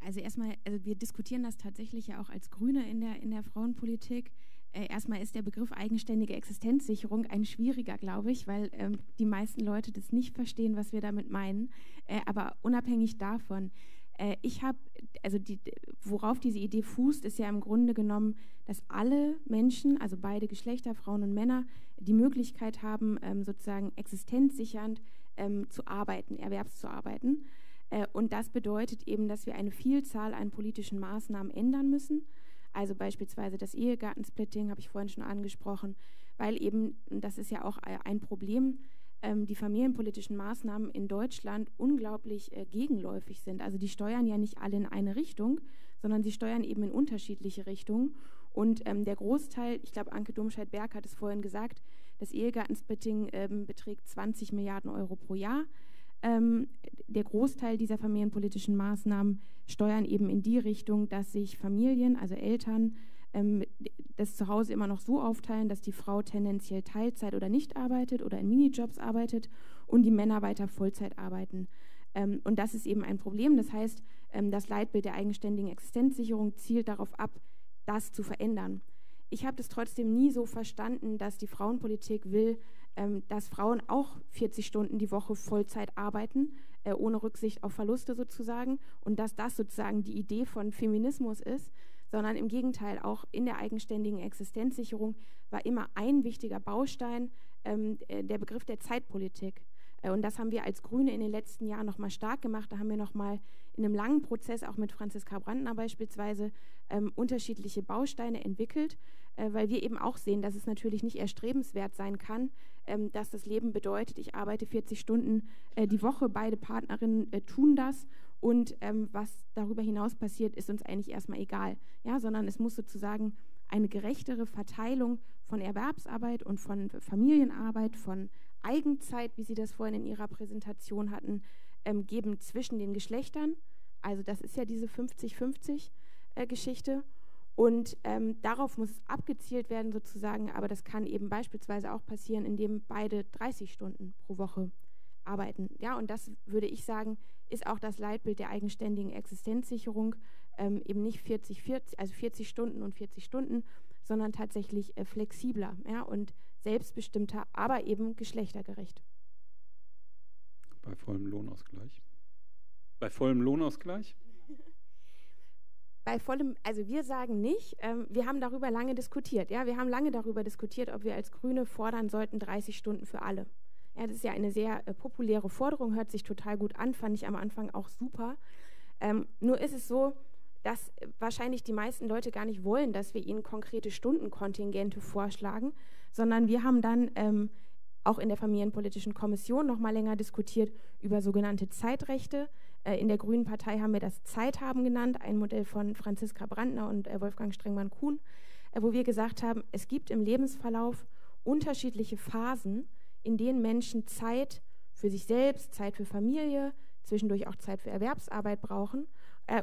Also erstmal, also wir diskutieren das tatsächlich ja auch als Grüne in der, in der Frauenpolitik. Äh, erstmal ist der Begriff eigenständige Existenzsicherung ein schwieriger, glaube ich, weil ähm, die meisten Leute das nicht verstehen, was wir damit meinen. Äh, aber unabhängig davon, äh, ich habe, also die, worauf diese Idee fußt, ist ja im Grunde genommen, dass alle Menschen, also beide Geschlechter, Frauen und Männer, die Möglichkeit haben, ähm, sozusagen existenzsichernd ähm, zu arbeiten, erwerbszuarbeiten. Äh, und das bedeutet eben, dass wir eine Vielzahl an politischen Maßnahmen ändern müssen. Also beispielsweise das Ehegattensplitting habe ich vorhin schon angesprochen, weil eben, das ist ja auch äh, ein Problem, ähm, die familienpolitischen Maßnahmen in Deutschland unglaublich äh, gegenläufig sind. Also die steuern ja nicht alle in eine Richtung, sondern sie steuern eben in unterschiedliche Richtungen. Und ähm, der Großteil, ich glaube, Anke Domscheit-Berg hat es vorhin gesagt, das Ehegattensplitting ähm, beträgt 20 Milliarden Euro pro Jahr. Ähm, der Großteil dieser familienpolitischen Maßnahmen steuern eben in die Richtung, dass sich Familien, also Eltern, ähm, das Zuhause immer noch so aufteilen, dass die Frau tendenziell Teilzeit oder nicht arbeitet oder in Minijobs arbeitet und die Männer weiter Vollzeit arbeiten. Ähm, und das ist eben ein Problem. Das heißt, ähm, das Leitbild der eigenständigen Existenzsicherung zielt darauf ab, das zu verändern. Ich habe das trotzdem nie so verstanden, dass die Frauenpolitik will, ähm, dass Frauen auch 40 Stunden die Woche Vollzeit arbeiten, äh, ohne Rücksicht auf Verluste sozusagen, und dass das sozusagen die Idee von Feminismus ist, sondern im Gegenteil, auch in der eigenständigen Existenzsicherung war immer ein wichtiger Baustein ähm, äh, der Begriff der Zeitpolitik. Äh, und das haben wir als Grüne in den letzten Jahren nochmal stark gemacht. Da haben wir nochmal in einem langen Prozess, auch mit Franziska Brandner beispielsweise, ähm, unterschiedliche Bausteine entwickelt, äh, weil wir eben auch sehen, dass es natürlich nicht erstrebenswert sein kann, ähm, dass das Leben bedeutet, ich arbeite 40 Stunden äh, die Woche, beide Partnerinnen äh, tun das und ähm, was darüber hinaus passiert, ist uns eigentlich erstmal egal, ja, sondern es muss sozusagen eine gerechtere Verteilung von Erwerbsarbeit und von Familienarbeit, von Eigenzeit, wie Sie das vorhin in Ihrer Präsentation hatten, ähm, geben zwischen den Geschlechtern. Also das ist ja diese 50-50-Geschichte. Äh, Und ähm, darauf muss abgezielt werden sozusagen, aber das kann eben beispielsweise auch passieren, indem beide 30 Stunden pro Woche arbeiten. Ja, und das würde ich sagen, ist auch das Leitbild der eigenständigen Existenzsicherung, ähm, eben nicht 40, 40, also 40 Stunden und 40 Stunden, sondern tatsächlich äh, flexibler ja, und selbstbestimmter, aber eben geschlechtergerecht. Bei vollem Lohnausgleich. Bei vollem Lohnausgleich? <laughs> bei vollem, also wir sagen nicht, ähm, wir haben darüber lange diskutiert. Ja, wir haben lange darüber diskutiert, ob wir als Grüne fordern sollten 30 Stunden für alle. Ja, das ist ja eine sehr äh, populäre Forderung, hört sich total gut an, fand ich am Anfang auch super. Ähm, nur ist es so, dass wahrscheinlich die meisten Leute gar nicht wollen, dass wir ihnen konkrete Stundenkontingente vorschlagen, sondern wir haben dann ähm, auch in der Familienpolitischen Kommission noch mal länger diskutiert über sogenannte Zeitrechte. Äh, in der Grünen Partei haben wir das Zeithaben genannt, ein Modell von Franziska Brandner und äh, Wolfgang Strengmann-Kuhn, äh, wo wir gesagt haben, es gibt im Lebensverlauf unterschiedliche Phasen, in denen Menschen Zeit für sich selbst, Zeit für Familie, zwischendurch auch Zeit für Erwerbsarbeit brauchen.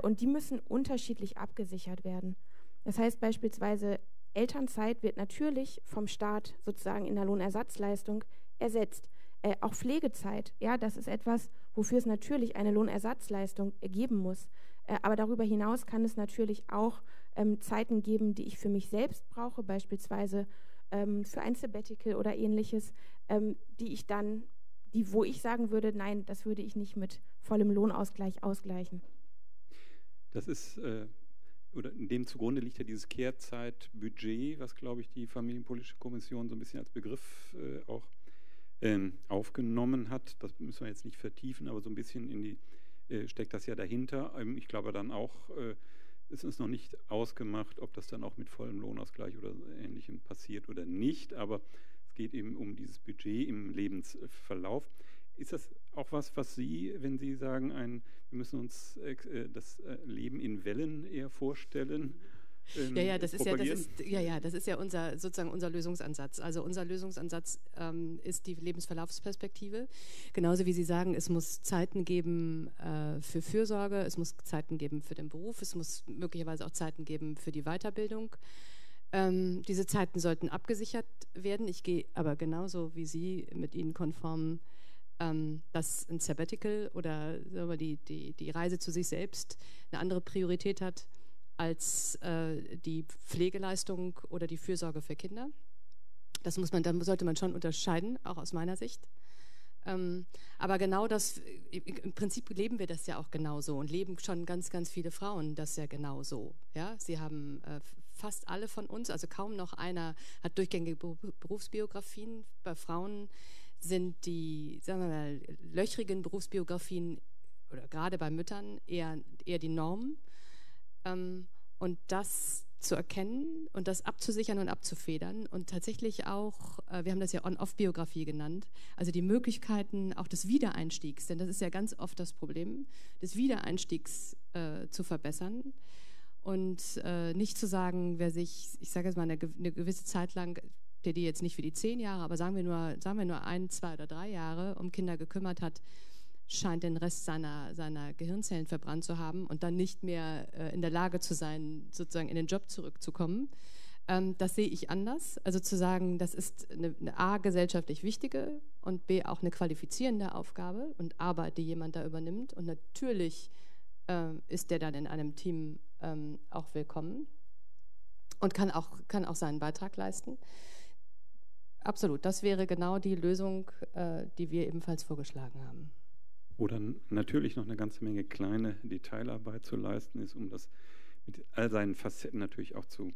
Und die müssen unterschiedlich abgesichert werden. Das heißt beispielsweise, Elternzeit wird natürlich vom Staat sozusagen in der Lohnersatzleistung ersetzt. Äh, auch Pflegezeit, ja, das ist etwas, wofür es natürlich eine Lohnersatzleistung geben muss. Äh, aber darüber hinaus kann es natürlich auch ähm, Zeiten geben, die ich für mich selbst brauche, beispielsweise ähm, für ein Sabbatical oder ähnliches, ähm, die ich dann, die, wo ich sagen würde, nein, das würde ich nicht mit vollem Lohnausgleich ausgleichen. Das ist äh oder in dem zugrunde liegt ja dieses Kehrzeitbudget, was, glaube ich, die Familienpolitische Kommission so ein bisschen als Begriff äh, auch ähm, aufgenommen hat. Das müssen wir jetzt nicht vertiefen, aber so ein bisschen die äh, steckt das ja dahinter. Ähm, ich glaube dann auch, äh, es ist noch nicht ausgemacht, ob das dann auch mit vollem Lohnausgleich oder ähnlichem passiert oder nicht, aber es geht eben um dieses Budget im Lebensverlauf. Ist das auch was, was Sie, wenn Sie sagen, ein, wir müssen uns äh, das äh, Leben in Wellen eher vorstellen? Ja, ja, das ist ja, das ist, ja, ja, das ist ja unser sozusagen unser Lösungsansatz. Also unser Lösungsansatz ähm, ist die Lebensverlaufsperspektive. Genauso wie Sie sagen, es muss Zeiten geben äh, für Fürsorge, es muss Zeiten geben für den Beruf, es muss möglicherweise auch Zeiten geben für die Weiterbildung. Ähm, diese Zeiten sollten abgesichert werden. Ich gehe aber genauso wie Sie mit Ihnen konform ähm, dass ein Sabbatical oder wir, die, die, die Reise zu sich selbst eine andere Priorität hat als äh, die Pflegeleistung oder die Fürsorge für Kinder. Das muss man, da sollte man schon unterscheiden, auch aus meiner Sicht. Ähm, aber genau das, im Prinzip leben wir das ja auch genauso und leben schon ganz, ganz viele Frauen das ja genauso. Ja? Sie haben äh, fast alle von uns, also kaum noch einer hat durchgängige Berufsbiografien. Bei Frauen sind die, sagen wir mal, löchrigen Berufsbiografien oder gerade bei Müttern eher, eher die Norm. Ähm, und das zu erkennen und das abzusichern und abzufedern und tatsächlich auch, äh, wir haben das ja On-Off-Biografie genannt, also die Möglichkeiten auch des Wiedereinstiegs, denn das ist ja ganz oft das Problem, des Wiedereinstiegs äh, zu verbessern und äh, nicht zu sagen, wer sich, ich sage jetzt mal, eine, eine gewisse Zeit lang der die jetzt nicht für die zehn Jahre, aber sagen wir nur, sagen wir nur ein, zwei oder drei Jahre um Kinder gekümmert hat, scheint den Rest seiner, seiner Gehirnzellen verbrannt zu haben und dann nicht mehr äh, in der Lage zu sein, sozusagen in den Job zurückzukommen. Ähm, das sehe ich anders. Also zu sagen, das ist eine, eine, A, gesellschaftlich wichtige und B, auch eine qualifizierende Aufgabe und Arbeit, die jemand da übernimmt. Und natürlich äh, ist der dann in einem Team ähm, auch willkommen und kann auch, kann auch seinen Beitrag leisten. Absolut, das wäre genau die Lösung, äh, die wir ebenfalls vorgeschlagen haben. Oder natürlich noch eine ganze Menge kleine Detailarbeit zu leisten ist, um das mit all seinen Facetten natürlich auch zu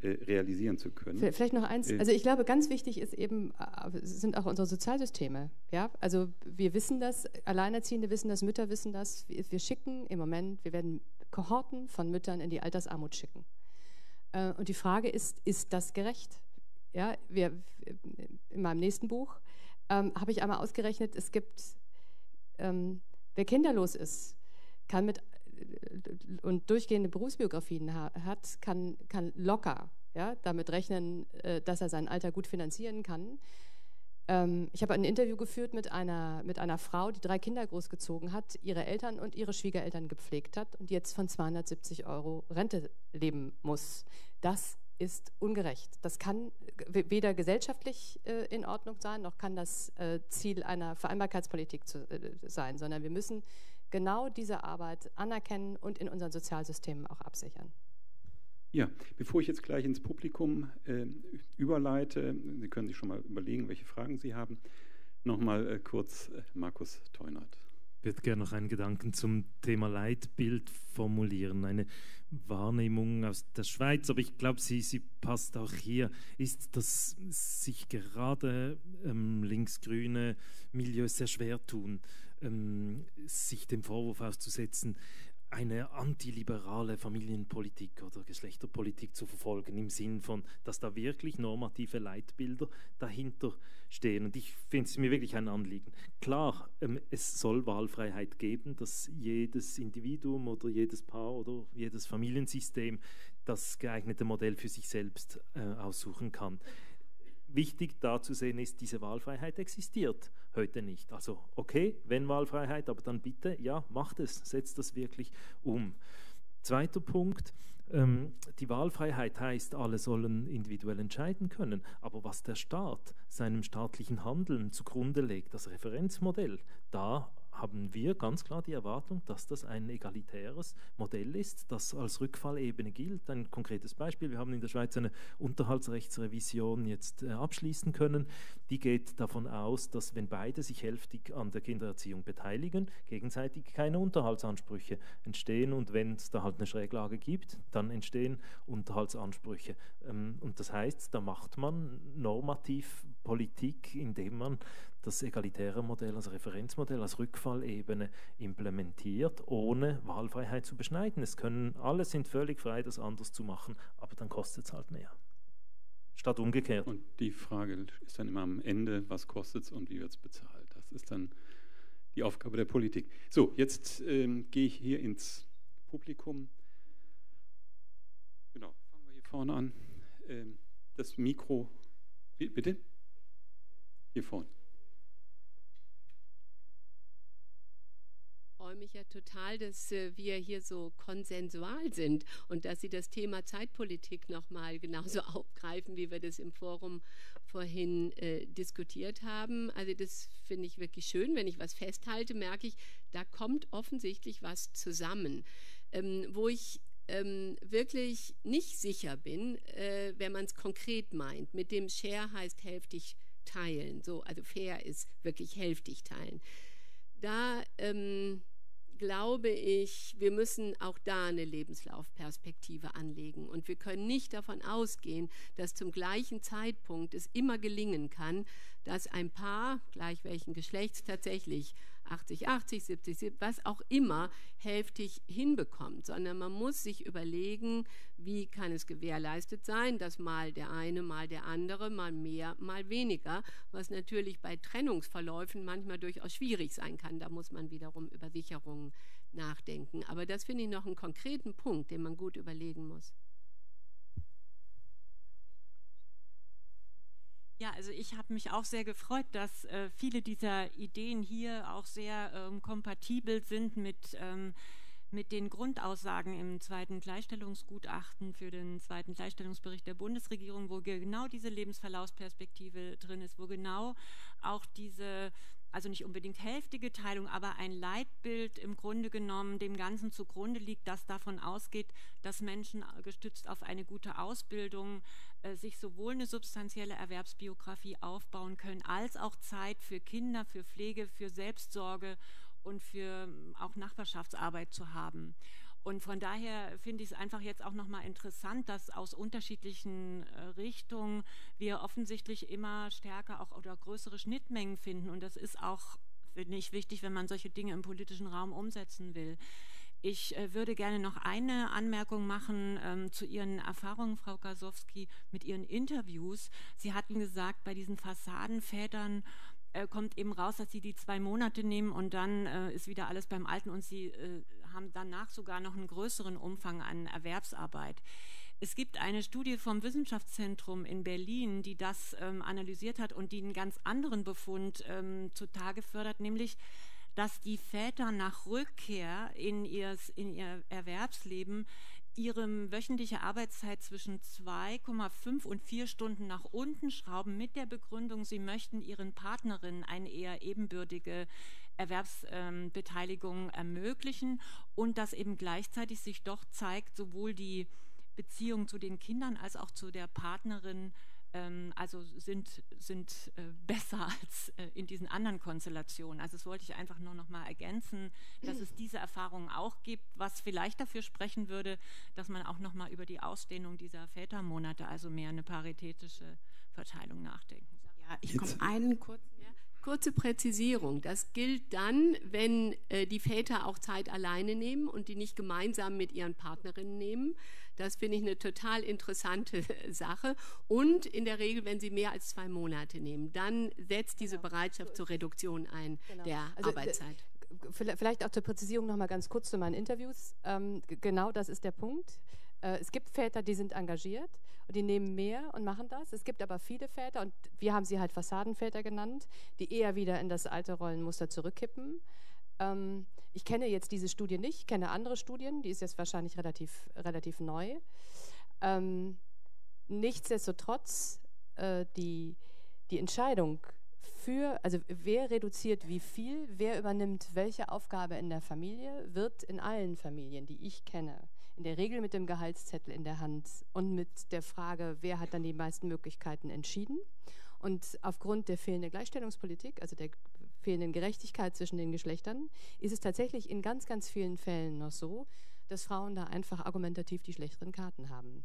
äh, realisieren zu können. Vielleicht noch eins, äh, also ich glaube, ganz wichtig ist eben, äh, sind auch unsere Sozialsysteme. Ja? Also wir wissen das, Alleinerziehende wissen das, Mütter wissen das. Wir schicken im Moment, wir werden Kohorten von Müttern in die Altersarmut schicken. Äh, und die Frage ist, ist das gerecht? Ja, wir, in meinem nächsten Buch ähm, habe ich einmal ausgerechnet, es gibt, ähm, wer kinderlos ist, kann mit und durchgehende Berufsbiografien ha hat, kann, kann locker ja, damit rechnen, äh, dass er sein Alter gut finanzieren kann. Ähm, ich habe ein Interview geführt mit einer, mit einer Frau, die drei Kinder großgezogen hat, ihre Eltern und ihre Schwiegereltern gepflegt hat und jetzt von 270 Euro Rente leben muss. Das ist ungerecht. Das kann weder gesellschaftlich äh, in Ordnung sein, noch kann das äh, Ziel einer Vereinbarkeitspolitik zu, äh, sein, sondern wir müssen genau diese Arbeit anerkennen und in unseren Sozialsystemen auch absichern. Ja, bevor ich jetzt gleich ins Publikum äh, überleite, Sie können sich schon mal überlegen, welche Fragen Sie haben, nochmal äh, kurz äh, Markus Teunert. Ich würde gerne noch einen Gedanken zum Thema Leitbild formulieren. Eine Wahrnehmung aus der Schweiz, aber ich glaube, sie, sie passt auch hier, ist, dass sich gerade ähm, linksgrüne Milieus sehr schwer tun, ähm, sich dem Vorwurf auszusetzen, eine antiliberale Familienpolitik oder Geschlechterpolitik zu verfolgen, im Sinn von, dass da wirklich normative Leitbilder dahinter stehen. Und ich finde es mir wirklich ein Anliegen. Klar, ähm, es soll Wahlfreiheit geben, dass jedes Individuum oder jedes Paar oder jedes Familiensystem das geeignete Modell für sich selbst äh, aussuchen kann wichtig da zu sehen ist, diese Wahlfreiheit existiert heute nicht. Also okay, wenn Wahlfreiheit, aber dann bitte, ja, macht es, setzt das wirklich um. Zweiter Punkt, ähm, die Wahlfreiheit heißt, alle sollen individuell entscheiden können, aber was der Staat seinem staatlichen Handeln zugrunde legt, das Referenzmodell, da haben wir ganz klar die Erwartung, dass das ein egalitäres Modell ist, das als Rückfallebene gilt. Ein konkretes Beispiel, wir haben in der Schweiz eine Unterhaltsrechtsrevision jetzt äh, abschließen können. Die geht davon aus, dass wenn beide sich hälftig an der Kindererziehung beteiligen, gegenseitig keine Unterhaltsansprüche entstehen und wenn es da halt eine Schräglage gibt, dann entstehen Unterhaltsansprüche. Ähm, und das heißt, da macht man normativ Politik, indem man das egalitäre Modell als Referenzmodell, als Rückfallebene implementiert, ohne Wahlfreiheit zu beschneiden. Es können, alle sind völlig frei, das anders zu machen, aber dann kostet es halt mehr. Statt umgekehrt. Und die Frage ist dann immer am Ende, was kostet es und wie wird es bezahlt? Das ist dann die Aufgabe der Politik. So, jetzt ähm, gehe ich hier ins Publikum. Genau, fangen wir hier vorne an. Ähm, das Mikro, bitte? Vorne. freue mich ja total, dass äh, wir hier so konsensual sind und dass Sie das Thema Zeitpolitik nochmal genauso <laughs> aufgreifen, wie wir das im Forum vorhin äh, diskutiert haben. Also das finde ich wirklich schön. Wenn ich was festhalte, merke ich, da kommt offensichtlich was zusammen. Ähm, wo ich ähm, wirklich nicht sicher bin, äh, wenn man es konkret meint. Mit dem Share heißt hälftig teilen. So, also fair ist wirklich hälftig teilen. Da ähm, glaube ich, wir müssen auch da eine Lebenslaufperspektive anlegen. Und wir können nicht davon ausgehen, dass zum gleichen Zeitpunkt es immer gelingen kann, dass ein Paar, gleich welchen Geschlechts tatsächlich 80, 80, 70, 70, was auch immer, hälftig hinbekommt, sondern man muss sich überlegen, wie kann es gewährleistet sein, dass mal der eine, mal der andere, mal mehr, mal weniger, was natürlich bei Trennungsverläufen manchmal durchaus schwierig sein kann. Da muss man wiederum über Sicherungen nachdenken. Aber das finde ich noch einen konkreten Punkt, den man gut überlegen muss. Ja, also ich habe mich auch sehr gefreut, dass äh, viele dieser Ideen hier auch sehr ähm, kompatibel sind mit, ähm, mit den Grundaussagen im zweiten Gleichstellungsgutachten für den zweiten Gleichstellungsbericht der Bundesregierung, wo genau diese Lebensverlaufsperspektive drin ist, wo genau auch diese also nicht unbedingt hälftige Teilung, aber ein Leitbild im Grunde genommen dem Ganzen zugrunde liegt, das davon ausgeht, dass Menschen gestützt auf eine gute Ausbildung äh, sich sowohl eine substanzielle Erwerbsbiografie aufbauen können, als auch Zeit für Kinder, für Pflege, für Selbstsorge und für ähm, auch Nachbarschaftsarbeit zu haben. Und von daher finde ich es einfach jetzt auch nochmal interessant, dass aus unterschiedlichen äh, Richtungen wir offensichtlich immer stärker auch oder größere Schnittmengen finden. Und das ist auch, finde ich, wichtig, wenn man solche Dinge im politischen Raum umsetzen will. Ich äh, würde gerne noch eine Anmerkung machen ähm, zu Ihren Erfahrungen, Frau Kasowski, mit Ihren Interviews. Sie hatten gesagt, bei diesen Fassadenvätern äh, kommt eben raus, dass Sie die zwei Monate nehmen und dann äh, ist wieder alles beim Alten und Sie äh, haben danach sogar noch einen größeren Umfang an Erwerbsarbeit. Es gibt eine Studie vom Wissenschaftszentrum in Berlin, die das ähm, analysiert hat und die einen ganz anderen Befund ähm, zutage fördert, nämlich dass die Väter nach Rückkehr in, ihrs, in ihr Erwerbsleben ihre wöchentliche Arbeitszeit zwischen 2,5 und 4 Stunden nach unten schrauben mit der Begründung, sie möchten ihren Partnerinnen eine eher ebenbürtige Erwerbsbeteiligung ähm, ermöglichen und dass eben gleichzeitig sich doch zeigt, sowohl die Beziehung zu den Kindern als auch zu der Partnerin also sind, sind äh, besser <laughs> als äh, in diesen anderen Konstellationen. Also das wollte ich einfach nur noch mal ergänzen, dass es diese Erfahrungen auch gibt, was vielleicht dafür sprechen würde, dass man auch noch mal über die Ausdehnung dieser Vätermonate, also mehr eine paritätische Verteilung nachdenken. Ja, ich komme einen kurzen Kurze Präzisierung. Das gilt dann, wenn äh, die Väter auch Zeit alleine nehmen und die nicht gemeinsam mit ihren Partnerinnen nehmen. Das finde ich eine total interessante <laughs> Sache. Und in der Regel, wenn sie mehr als zwei Monate nehmen, dann setzt diese genau. Bereitschaft zur Reduktion ein genau. der also, Arbeitszeit. Vielleicht auch zur Präzisierung noch mal ganz kurz zu meinen Interviews. Ähm, genau das ist der Punkt. Äh, es gibt Väter, die sind engagiert und die nehmen mehr und machen das. Es gibt aber viele Väter, und wir haben sie halt Fassadenväter genannt, die eher wieder in das alte Rollenmuster zurückkippen. Ähm, ich kenne jetzt diese Studie nicht, kenne andere Studien, die ist jetzt wahrscheinlich relativ, relativ neu. Ähm, nichtsdestotrotz, äh, die, die Entscheidung für, also wer reduziert wie viel, wer übernimmt welche Aufgabe in der Familie, wird in allen Familien, die ich kenne, in der Regel mit dem Gehaltszettel in der Hand und mit der Frage, wer hat dann die meisten Möglichkeiten entschieden. Und aufgrund der fehlenden Gleichstellungspolitik, also der fehlenden Gerechtigkeit zwischen den Geschlechtern, ist es tatsächlich in ganz, ganz vielen Fällen noch so, dass Frauen da einfach argumentativ die schlechteren Karten haben.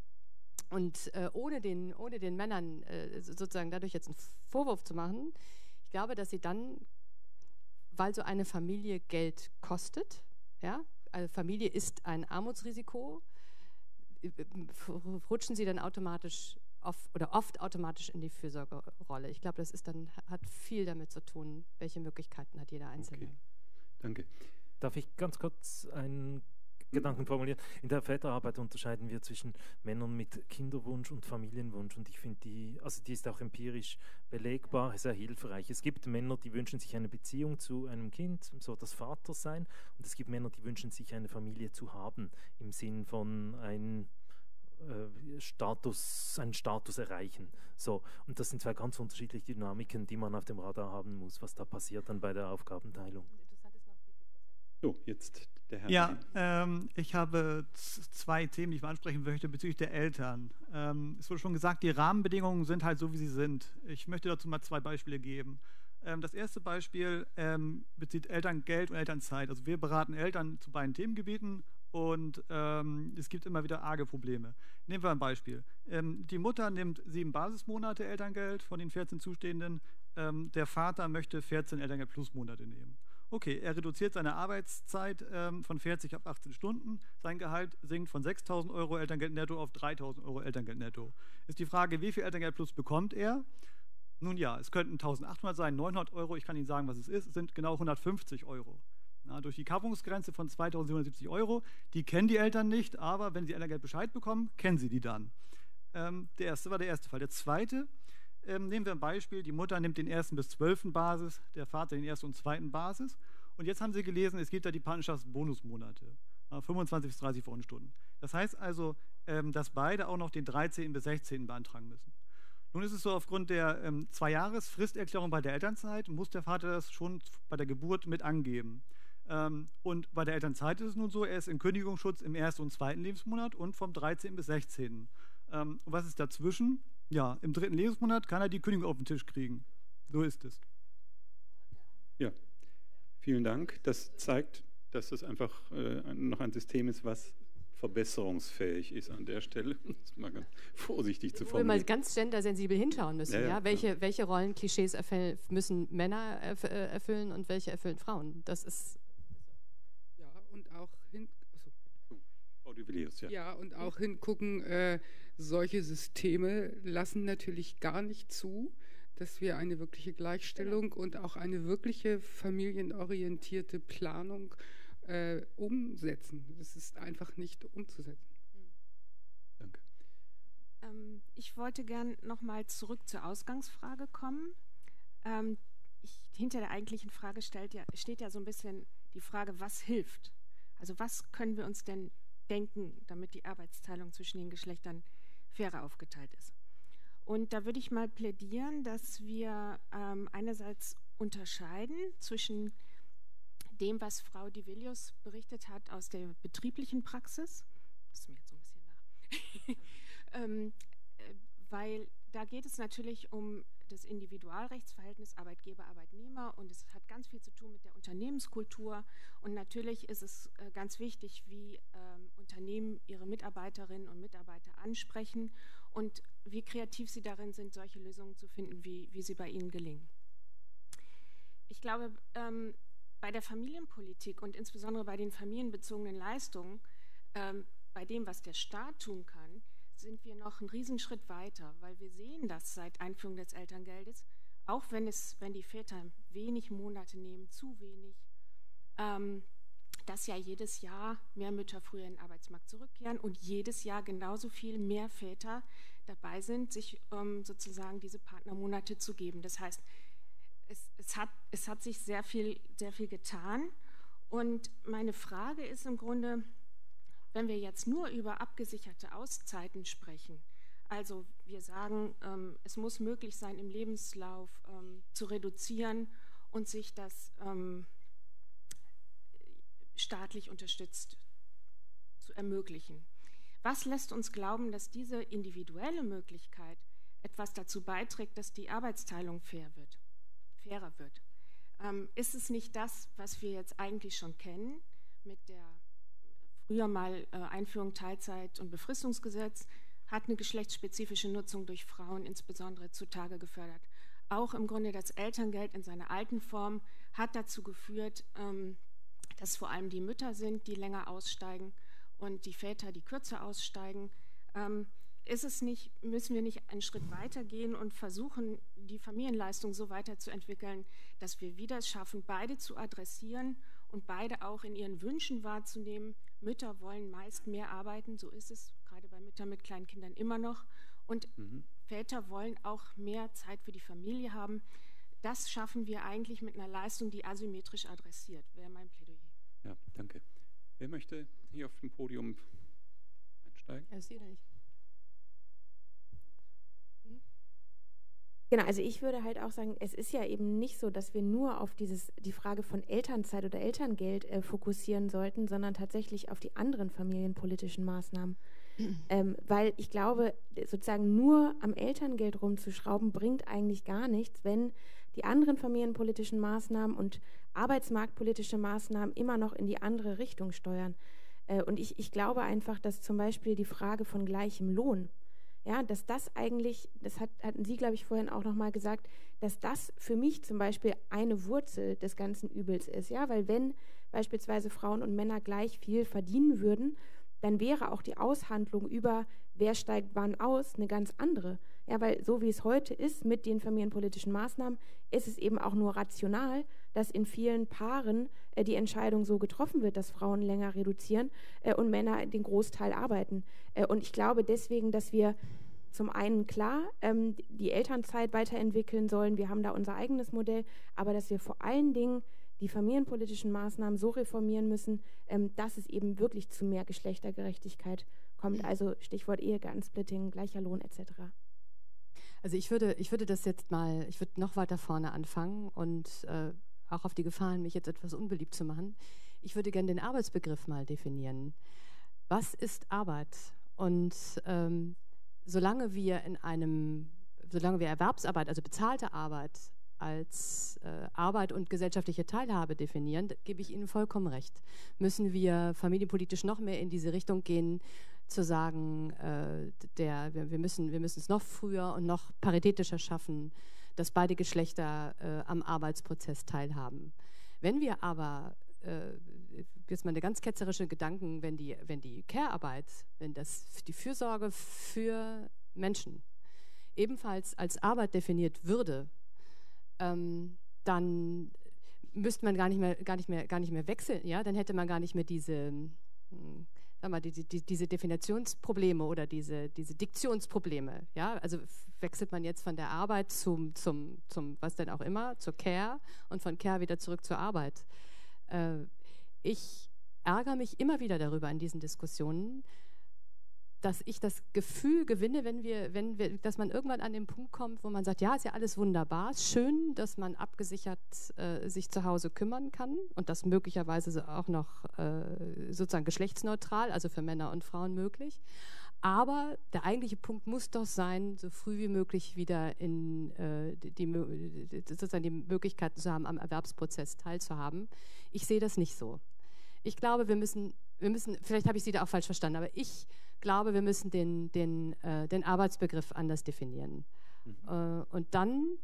Und äh, ohne, den, ohne den Männern äh, sozusagen dadurch jetzt einen Vorwurf zu machen, ich glaube, dass sie dann, weil so eine Familie Geld kostet, ja, Familie ist ein Armutsrisiko, äh, rutschen sie dann automatisch oft, oder oft automatisch in die Fürsorgerolle. Ich glaube, das ist dann, hat viel damit zu tun, welche Möglichkeiten hat jeder Einzelne. Okay. Danke. Darf ich ganz kurz einen Gedanken formulieren. In der Väterarbeit unterscheiden wir zwischen Männern mit Kinderwunsch und Familienwunsch und ich finde die, also die ist auch empirisch belegbar, sehr hilfreich. Es gibt Männer, die wünschen sich eine Beziehung zu einem Kind, so das Vater sein, und es gibt Männer, die wünschen sich eine Familie zu haben, im Sinn von ein äh, Status, einen Status erreichen. So, und das sind zwei ganz unterschiedliche Dynamiken, die man auf dem Radar haben muss, was da passiert dann bei der Aufgabenteilung. So, jetzt der Herr. Ja, ähm, ich habe zwei Themen, die ich mal ansprechen möchte bezüglich der Eltern. Ähm, es wurde schon gesagt, die Rahmenbedingungen sind halt so, wie sie sind. Ich möchte dazu mal zwei Beispiele geben. Ähm, das erste Beispiel ähm, bezieht Elterngeld und Elternzeit. Also wir beraten Eltern zu beiden Themengebieten und ähm, es gibt immer wieder arge Probleme. Nehmen wir ein Beispiel. Ähm, die Mutter nimmt sieben Basismonate Elterngeld von den 14 Zustehenden. der Vater möchte 14 Elterngeld plus Monate nehmen. Okay, er reduziert seine Arbeitszeit ähm, von 40 auf 18 Stunden. Sein Gehalt sinkt von 6.000 Euro Elterngeld netto auf 3.000 Euro Elterngeld netto. Ist die Frage, wie viel Elterngeld plus bekommt er? Nun ja, es könnten 1.800 sein, 900 Euro. Ich kann Ihnen sagen, was es ist. Sind genau 150 Euro. Na, durch die Kappungsgrenze von 2.770 Euro. Die kennen die Eltern nicht, aber wenn sie Elterngeld Bescheid bekommen, kennen sie die dann. Ähm, der erste war der erste Fall. Der zweite ähm, nehmen wir ein Beispiel, die Mutter nimmt den ersten bis zwölften Basis, der Vater den ersten und zweiten Basis. Und jetzt haben Sie gelesen, es gibt da die Partnerschaftsbonusmonate, äh, 25 bis 30 Wochenstunden. Das heißt also, ähm, dass beide auch noch den 13. bis 16. beantragen müssen. Nun ist es so, aufgrund der ähm, Zwei-Jahres-Fristerklärung bei der Elternzeit muss der Vater das schon bei der Geburt mit angeben. Ähm, und bei der Elternzeit ist es nun so, er ist in Kündigungsschutz im ersten und zweiten Lebensmonat und vom 13. bis 16. Ähm, was ist dazwischen? Ja, im dritten Lebensmonat kann er die Kündigung auf den Tisch kriegen. So ist es. Ja, vielen Dank. Das zeigt, dass das einfach äh, noch ein System ist, was verbesserungsfähig ist an der Stelle. <laughs> Das ist mal ganz vorsichtig zu formulieren. Wo wir mal ganz gendersensibel hinschauen müssen. Ja, ja, ja? Welche, welche Rollenklischees müssen Männer äh, erfüllen und welche erfüllen Frauen? Das ist. Ja, und auch hin. Frau Duvilliers, ja. Ja, und auch hingucken. Äh, solche Systeme lassen natürlich gar nicht zu, dass wir eine wirkliche Gleichstellung genau. und auch eine wirkliche familienorientierte Planung äh, umsetzen. Das ist einfach nicht umzusetzen. Danke. Ähm, ich wollte gern nochmal zurück zur Ausgangsfrage kommen. Ähm, ich, hinter der eigentlichen Frage ja, steht ja so ein bisschen die Frage, was hilft? Also was können wir uns denn denken, damit die Arbeitsteilung zwischen den Geschlechtern fairer aufgeteilt ist? Und da würde ich mal plädieren, dass wir ähm, einerseits unterscheiden zwischen dem, was Frau Divelius berichtet hat aus der betrieblichen Praxis. Das ist mir jetzt so ein bisschen nah. <laughs> ähm, äh, weil da geht es natürlich um das Individualrechtsverhältnis Arbeitgeber-Arbeitnehmer und es hat ganz viel zu tun mit der Unternehmenskultur. Und natürlich ist es äh, ganz wichtig, wie ähm, Unternehmen ihre Mitarbeiterinnen und Mitarbeiter ansprechen und wie kreativ sie darin sind, solche Lösungen zu finden, wie, wie sie bei ihnen gelingen. Ich glaube, ähm, bei der Familienpolitik und insbesondere bei den familienbezogenen Leistungen, ähm, bei dem, was der Staat tun kann, sind wir noch einen Riesenschritt weiter, weil wir sehen das seit Einführung des Elterngeldes, auch wenn, es, wenn die Väter wenig Monate nehmen, zu wenig, ähm, dass ja jedes Jahr mehr Mütter früher in den Arbeitsmarkt zurückkehren und jedes Jahr genauso viel mehr Väter dabei sind, sich ähm, sozusagen diese Partnermonate zu geben. Das heißt, es, es, hat, es hat sich sehr viel, sehr viel getan. Und meine Frage ist im Grunde, wenn wir jetzt nur über abgesicherte Auszeiten sprechen, also wir sagen, ähm, es muss möglich sein, im Lebenslauf ähm, zu reduzieren und sich das ähm, staatlich unterstützt zu ermöglichen. Was lässt uns glauben, dass diese individuelle Möglichkeit etwas dazu beiträgt, dass die Arbeitsteilung fair wird, fairer wird? Ähm, ist es nicht das, was wir jetzt eigentlich schon kennen mit der früher mal äh, Einführung Teilzeit- und Befristungsgesetz, hat eine geschlechtsspezifische Nutzung durch Frauen insbesondere zutage gefördert. Auch im Grunde das Elterngeld in seiner alten Form hat dazu geführt, ähm, dass vor allem die Mütter sind, die länger aussteigen und die Väter, die kürzer aussteigen. Ähm, ist es nicht, müssen wir nicht einen Schritt weiter gehen und versuchen, die Familienleistung so weiterzuentwickeln, dass wir wieder schaffen, beide zu adressieren und beide auch in ihren Wünschen wahrzunehmen. Mütter wollen meist mehr arbeiten, so ist es, gerade bei Müttern mit kleinen Kindern immer noch. Und mhm. Väter wollen auch mehr Zeit für die Familie haben. Das schaffen wir eigentlich mit einer Leistung, die asymmetrisch adressiert, wäre mein Plädoyer. Ja, danke. Wer möchte hier auf dem Podium einsteigen? Ja, Sie nicht. Genau, also ich würde halt auch sagen, es ist ja eben nicht so, dass wir nur auf dieses, die Frage von Elternzeit oder Elterngeld äh, fokussieren sollten, sondern tatsächlich auf die anderen familienpolitischen Maßnahmen. <clears throat> ähm, weil ich glaube, sozusagen nur am Elterngeld rumzuschrauben, bringt eigentlich gar nichts, wenn die anderen familienpolitischen Maßnahmen und arbeitsmarktpolitische Maßnahmen immer noch in die andere Richtung steuern. Äh, und ich, ich glaube einfach, dass zum Beispiel die Frage von gleichem Lohn, ja, dass das eigentlich, das hat, hatten Sie, glaube ich, vorhin auch nochmal gesagt, dass das für mich zum Beispiel eine Wurzel des ganzen Übels ist, ja, weil wenn beispielsweise Frauen und Männer gleich viel verdienen würden, dann wäre auch die Aushandlung über, wer steigt wann aus, eine ganz andere. Ja, weil so wie es heute ist mit den familienpolitischen Maßnahmen, ist es eben auch nur rational, dass in vielen Paaren äh, die Entscheidung so getroffen wird, dass Frauen länger reduzieren äh, und Männer den Großteil arbeiten. Äh, und ich glaube deswegen, dass wir zum einen klar ähm, die Elternzeit weiterentwickeln sollen. Wir haben da unser eigenes Modell, aber dass wir vor allen Dingen die familienpolitischen Maßnahmen so reformieren müssen, ähm, dass es eben wirklich zu mehr Geschlechtergerechtigkeit kommt. Also Stichwort Ehegattensplitting, gleicher Lohn etc. Also ich würde, ich würde das jetzt mal, ich würde noch weiter vorne anfangen und äh, auch auf die Gefahren, mich jetzt etwas unbeliebt zu machen. Ich würde gerne den Arbeitsbegriff mal definieren. Was ist Arbeit? Und ähm, solange wir in einem, solange wir Erwerbsarbeit, also bezahlte Arbeit als äh, Arbeit und gesellschaftliche Teilhabe definieren, gebe ich Ihnen vollkommen recht. Müssen wir familienpolitisch noch mehr in diese Richtung gehen, zu sagen, äh, der, wir, wir, müssen, wir müssen es noch früher und noch paritätischer schaffen, dass beide Geschlechter äh, am Arbeitsprozess teilhaben. Wenn wir aber, äh, jetzt mal eine ganz ketzerische Gedanken, wenn die, wenn die Care-Arbeit, wenn das die Fürsorge für Menschen ebenfalls als Arbeit definiert würde, ähm, dann müsste man gar nicht mehr, gar nicht mehr, gar nicht mehr wechseln, ja, dann hätte man gar nicht mehr diese hm, sag mal, die, die, diese Definitionsprobleme oder diese, diese Diktionsprobleme. Ja? Also wechselt man jetzt von der Arbeit zum, zum, zum, was denn auch immer, zur Care und von Care wieder zurück zur Arbeit. Äh, ich ärgere mich immer wieder darüber in diesen Diskussionen, dass ich das Gefühl gewinne, wenn wir, wenn wir, dass man irgendwann an den Punkt kommt, wo man sagt, ja, ist ja alles wunderbar, ist schön, dass man abgesichert äh, sich zu Hause kümmern kann und das möglicherweise auch noch äh, sozusagen geschlechtsneutral, also für Männer und Frauen möglich. Aber der eigentliche Punkt muss doch sein, so früh wie möglich wieder in äh, die, sozusagen die Möglichkeiten zu haben, am Erwerbsprozess teilzuhaben. Ich sehe das nicht so. Ich glaube, wir müssen, wir müssen, vielleicht habe ich Sie da auch falsch verstanden, aber ich glaube, wir müssen den, den, äh, den Arbeitsbegriff anders definieren. Mhm. Äh, und dann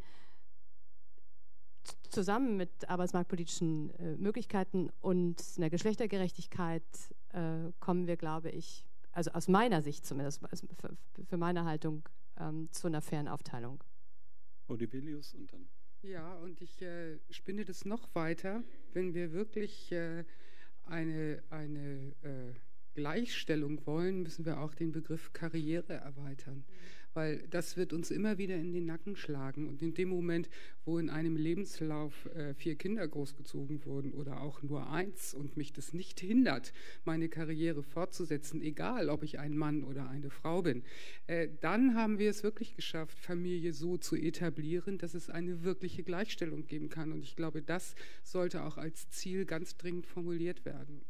zusammen mit arbeitsmarktpolitischen äh, Möglichkeiten und einer Geschlechtergerechtigkeit äh, kommen wir, glaube ich, also aus meiner Sicht zumindest, also für, meine Haltung, ähm, zu einer fairen Aufteilung. Odibelius und dann. Ja, und ich äh, spinne das noch weiter, wenn wir wirklich äh, eine, eine Gleichstellung wollen, müssen wir auch den Begriff Karriere erweitern. Weil das wird uns immer wieder in den Nacken schlagen. Und in dem Moment, wo in einem Lebenslauf äh, vier Kinder großgezogen wurden oder auch nur eins und mich das nicht hindert, meine Karriere fortzusetzen, egal ob ich ein Mann oder eine Frau bin, äh, dann haben wir es wirklich geschafft, Familie so zu etablieren, dass es eine wirkliche Gleichstellung geben kann. Und ich glaube, das sollte auch als Ziel ganz dringend formuliert werden.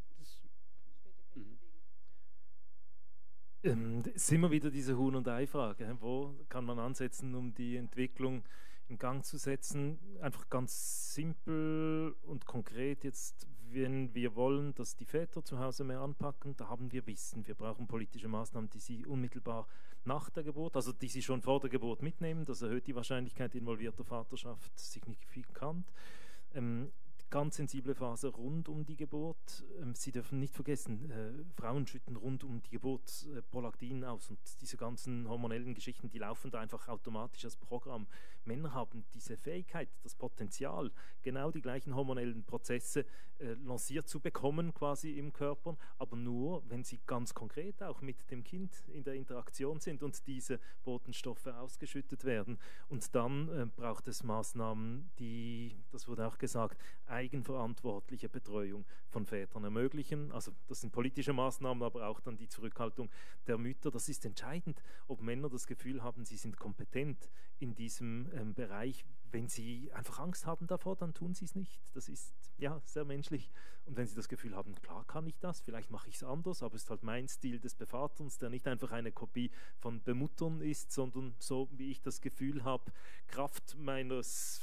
Ähm, ist immer wieder diese Huhn- und Ei-Frage. Wo kann man ansetzen, um die Entwicklung in Gang zu setzen? Einfach ganz simpel und konkret jetzt, wenn wir wollen, dass die Väter zu Hause mehr anpacken, da haben wir Wissen. Wir brauchen politische Maßnahmen, die sie unmittelbar nach der Geburt, also die sie schon vor der Geburt mitnehmen. Das erhöht die Wahrscheinlichkeit involvierter Vaterschaft signifikant. Ähm, ganz sensible Phase rund um die Geburt. Ähm, Sie dürfen nicht vergessen, äh, Frauen schütten rund um die Geburt äh, Prolaktin aus und diese ganzen hormonellen Geschichten, die laufen da einfach automatisch als Programm. Männer haben diese Fähigkeit, das Potenzial, genau die gleichen hormonellen Prozesse äh, lanciert zu bekommen quasi im Körper, aber nur, wenn sie ganz konkret auch mit dem Kind in der Interaktion sind und diese Botenstoffe ausgeschüttet werden. Und dann äh, braucht es Maßnahmen, die, das wurde auch gesagt, eigenverantwortliche Betreuung von Vätern ermöglichen. Also das sind politische Maßnahmen, aber auch dann die Zurückhaltung der Mütter. Das ist entscheidend, ob Männer das Gefühl haben, sie sind kompetent in diesem ähm, Bereich. Wenn sie einfach Angst haben davor, dann tun sie es nicht. Das ist ja sehr menschlich. Und wenn sie das Gefühl haben, klar kann ich das, vielleicht mache ich es anders, aber es ist halt mein Stil des Bevaterns, der nicht einfach eine Kopie von Bemuttern ist, sondern so wie ich das Gefühl habe, Kraft meines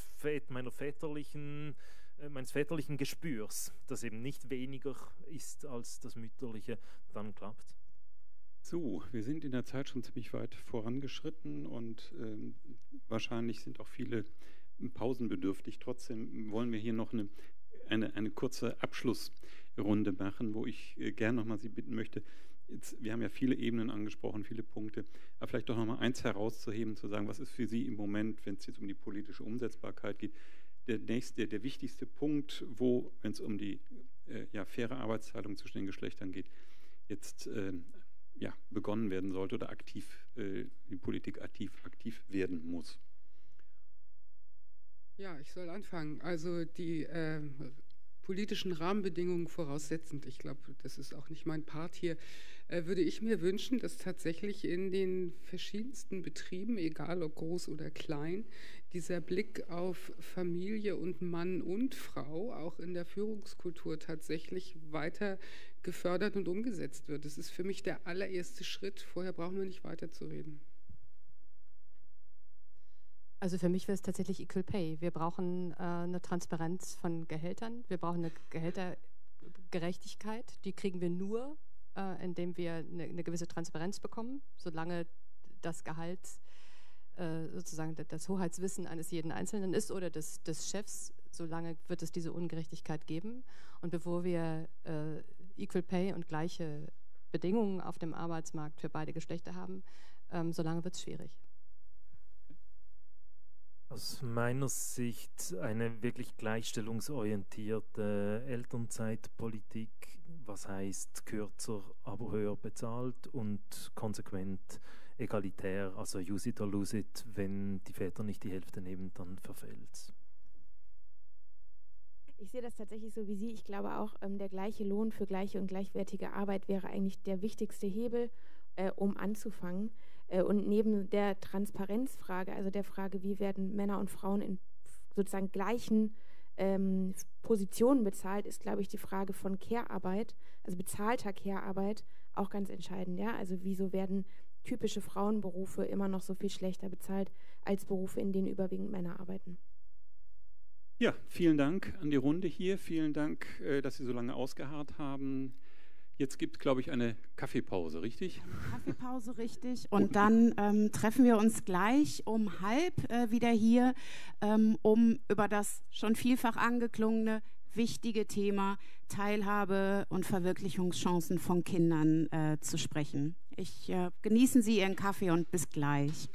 meiner väterlichen äh, meines väterlichen Gespürs, das eben nicht weniger ist als das mütterliche, dann klappt. So, wir sind in der Zeit schon ziemlich weit vorangeschritten und ähm, wahrscheinlich sind auch viele pausenbedürftig. Trotzdem wollen wir hier noch eine, eine, eine kurze Abschlussrunde machen, wo ich äh, gerne nochmal Sie bitten möchte, Jetzt, wir haben ja viele Ebenen angesprochen, viele Punkte, aber vielleicht doch nochmal eins herauszuheben, zu sagen, was ist für Sie im Moment, wenn es jetzt um die politische Umsetzbarkeit geht, der nächste, der wichtigste Punkt, wo, wenn es um die äh, ja, faire Arbeitsteilung zwischen den Geschlechtern geht, jetzt äh, ja, begonnen werden sollte oder aktiv, äh, die Politik aktiv, aktiv werden muss. Ja, ich soll anfangen. Also die ähm, politischen Rahmenbedingungen voraussetzend, ich glaube, das ist auch nicht mein Part hier, äh, würde ich mir wünschen, dass tatsächlich in den verschiedensten Betrieben, egal ob groß oder klein, dieser Blick auf Familie und Mann und Frau auch in der Führungskultur tatsächlich weiter gefördert und umgesetzt wird. Das ist für mich der allererste Schritt. Vorher brauchen wir nicht weiter zu reden. Also für mich wäre es tatsächlich Equal Pay. Wir brauchen äh, eine Transparenz von Gehältern. Wir brauchen eine Gehältergerechtigkeit. Die kriegen wir nur, äh, indem wir eine, eine, gewisse Transparenz bekommen. Solange das Gehalt äh, sozusagen das Hoheitswissen eines jeden Einzelnen ist oder des, des Chefs, solange wird es diese Ungerechtigkeit geben. Und bevor wir äh, Equal Pay und gleiche Bedingungen auf dem Arbeitsmarkt für beide Geschlechter haben, ähm, solange wird es schwierig. Aus meiner Sicht eine wirklich gleichstellungsorientierte Elternzeitpolitik, was heißt kürzer, aber höher bezahlt und konsequent egalitär, also use it or lose it, wenn die Väter nicht die Hälfte nehmen, dann verfällt Ich sehe das tatsächlich so wie Sie. Ich glaube auch, ähm, der gleiche Lohn für gleiche und gleichwertige Arbeit wäre eigentlich der wichtigste Hebel, äh, um anzufangen. Äh, und neben der Transparenzfrage, also der Frage, wie werden Männer und Frauen in sozusagen gleichen ähm, Positionen bezahlt, ist, glaube ich, die Frage von Care-Arbeit, also bezahlter Care-Arbeit, auch ganz entscheidend. Ja? Also wieso werden typische Frauenberufe immer noch so viel schlechter bezahlt als Berufe, in denen überwiegend Männer arbeiten? Ja, vielen Dank an die Runde hier. Vielen Dank, äh, dass Sie so lange ausgeharrt haben. Jetzt gibt es, glaube ich, eine Kaffeepause, richtig? Kaffeepause, richtig. Und dann ähm, treffen wir uns gleich um halb äh, wieder hier, ähm, um über das schon vielfach angeklungene wichtige Thema Teilhabe und Verwirklichungschancen von Kindern äh, zu sprechen. Ich äh, genießen Sie Ihren Kaffee und bis gleich.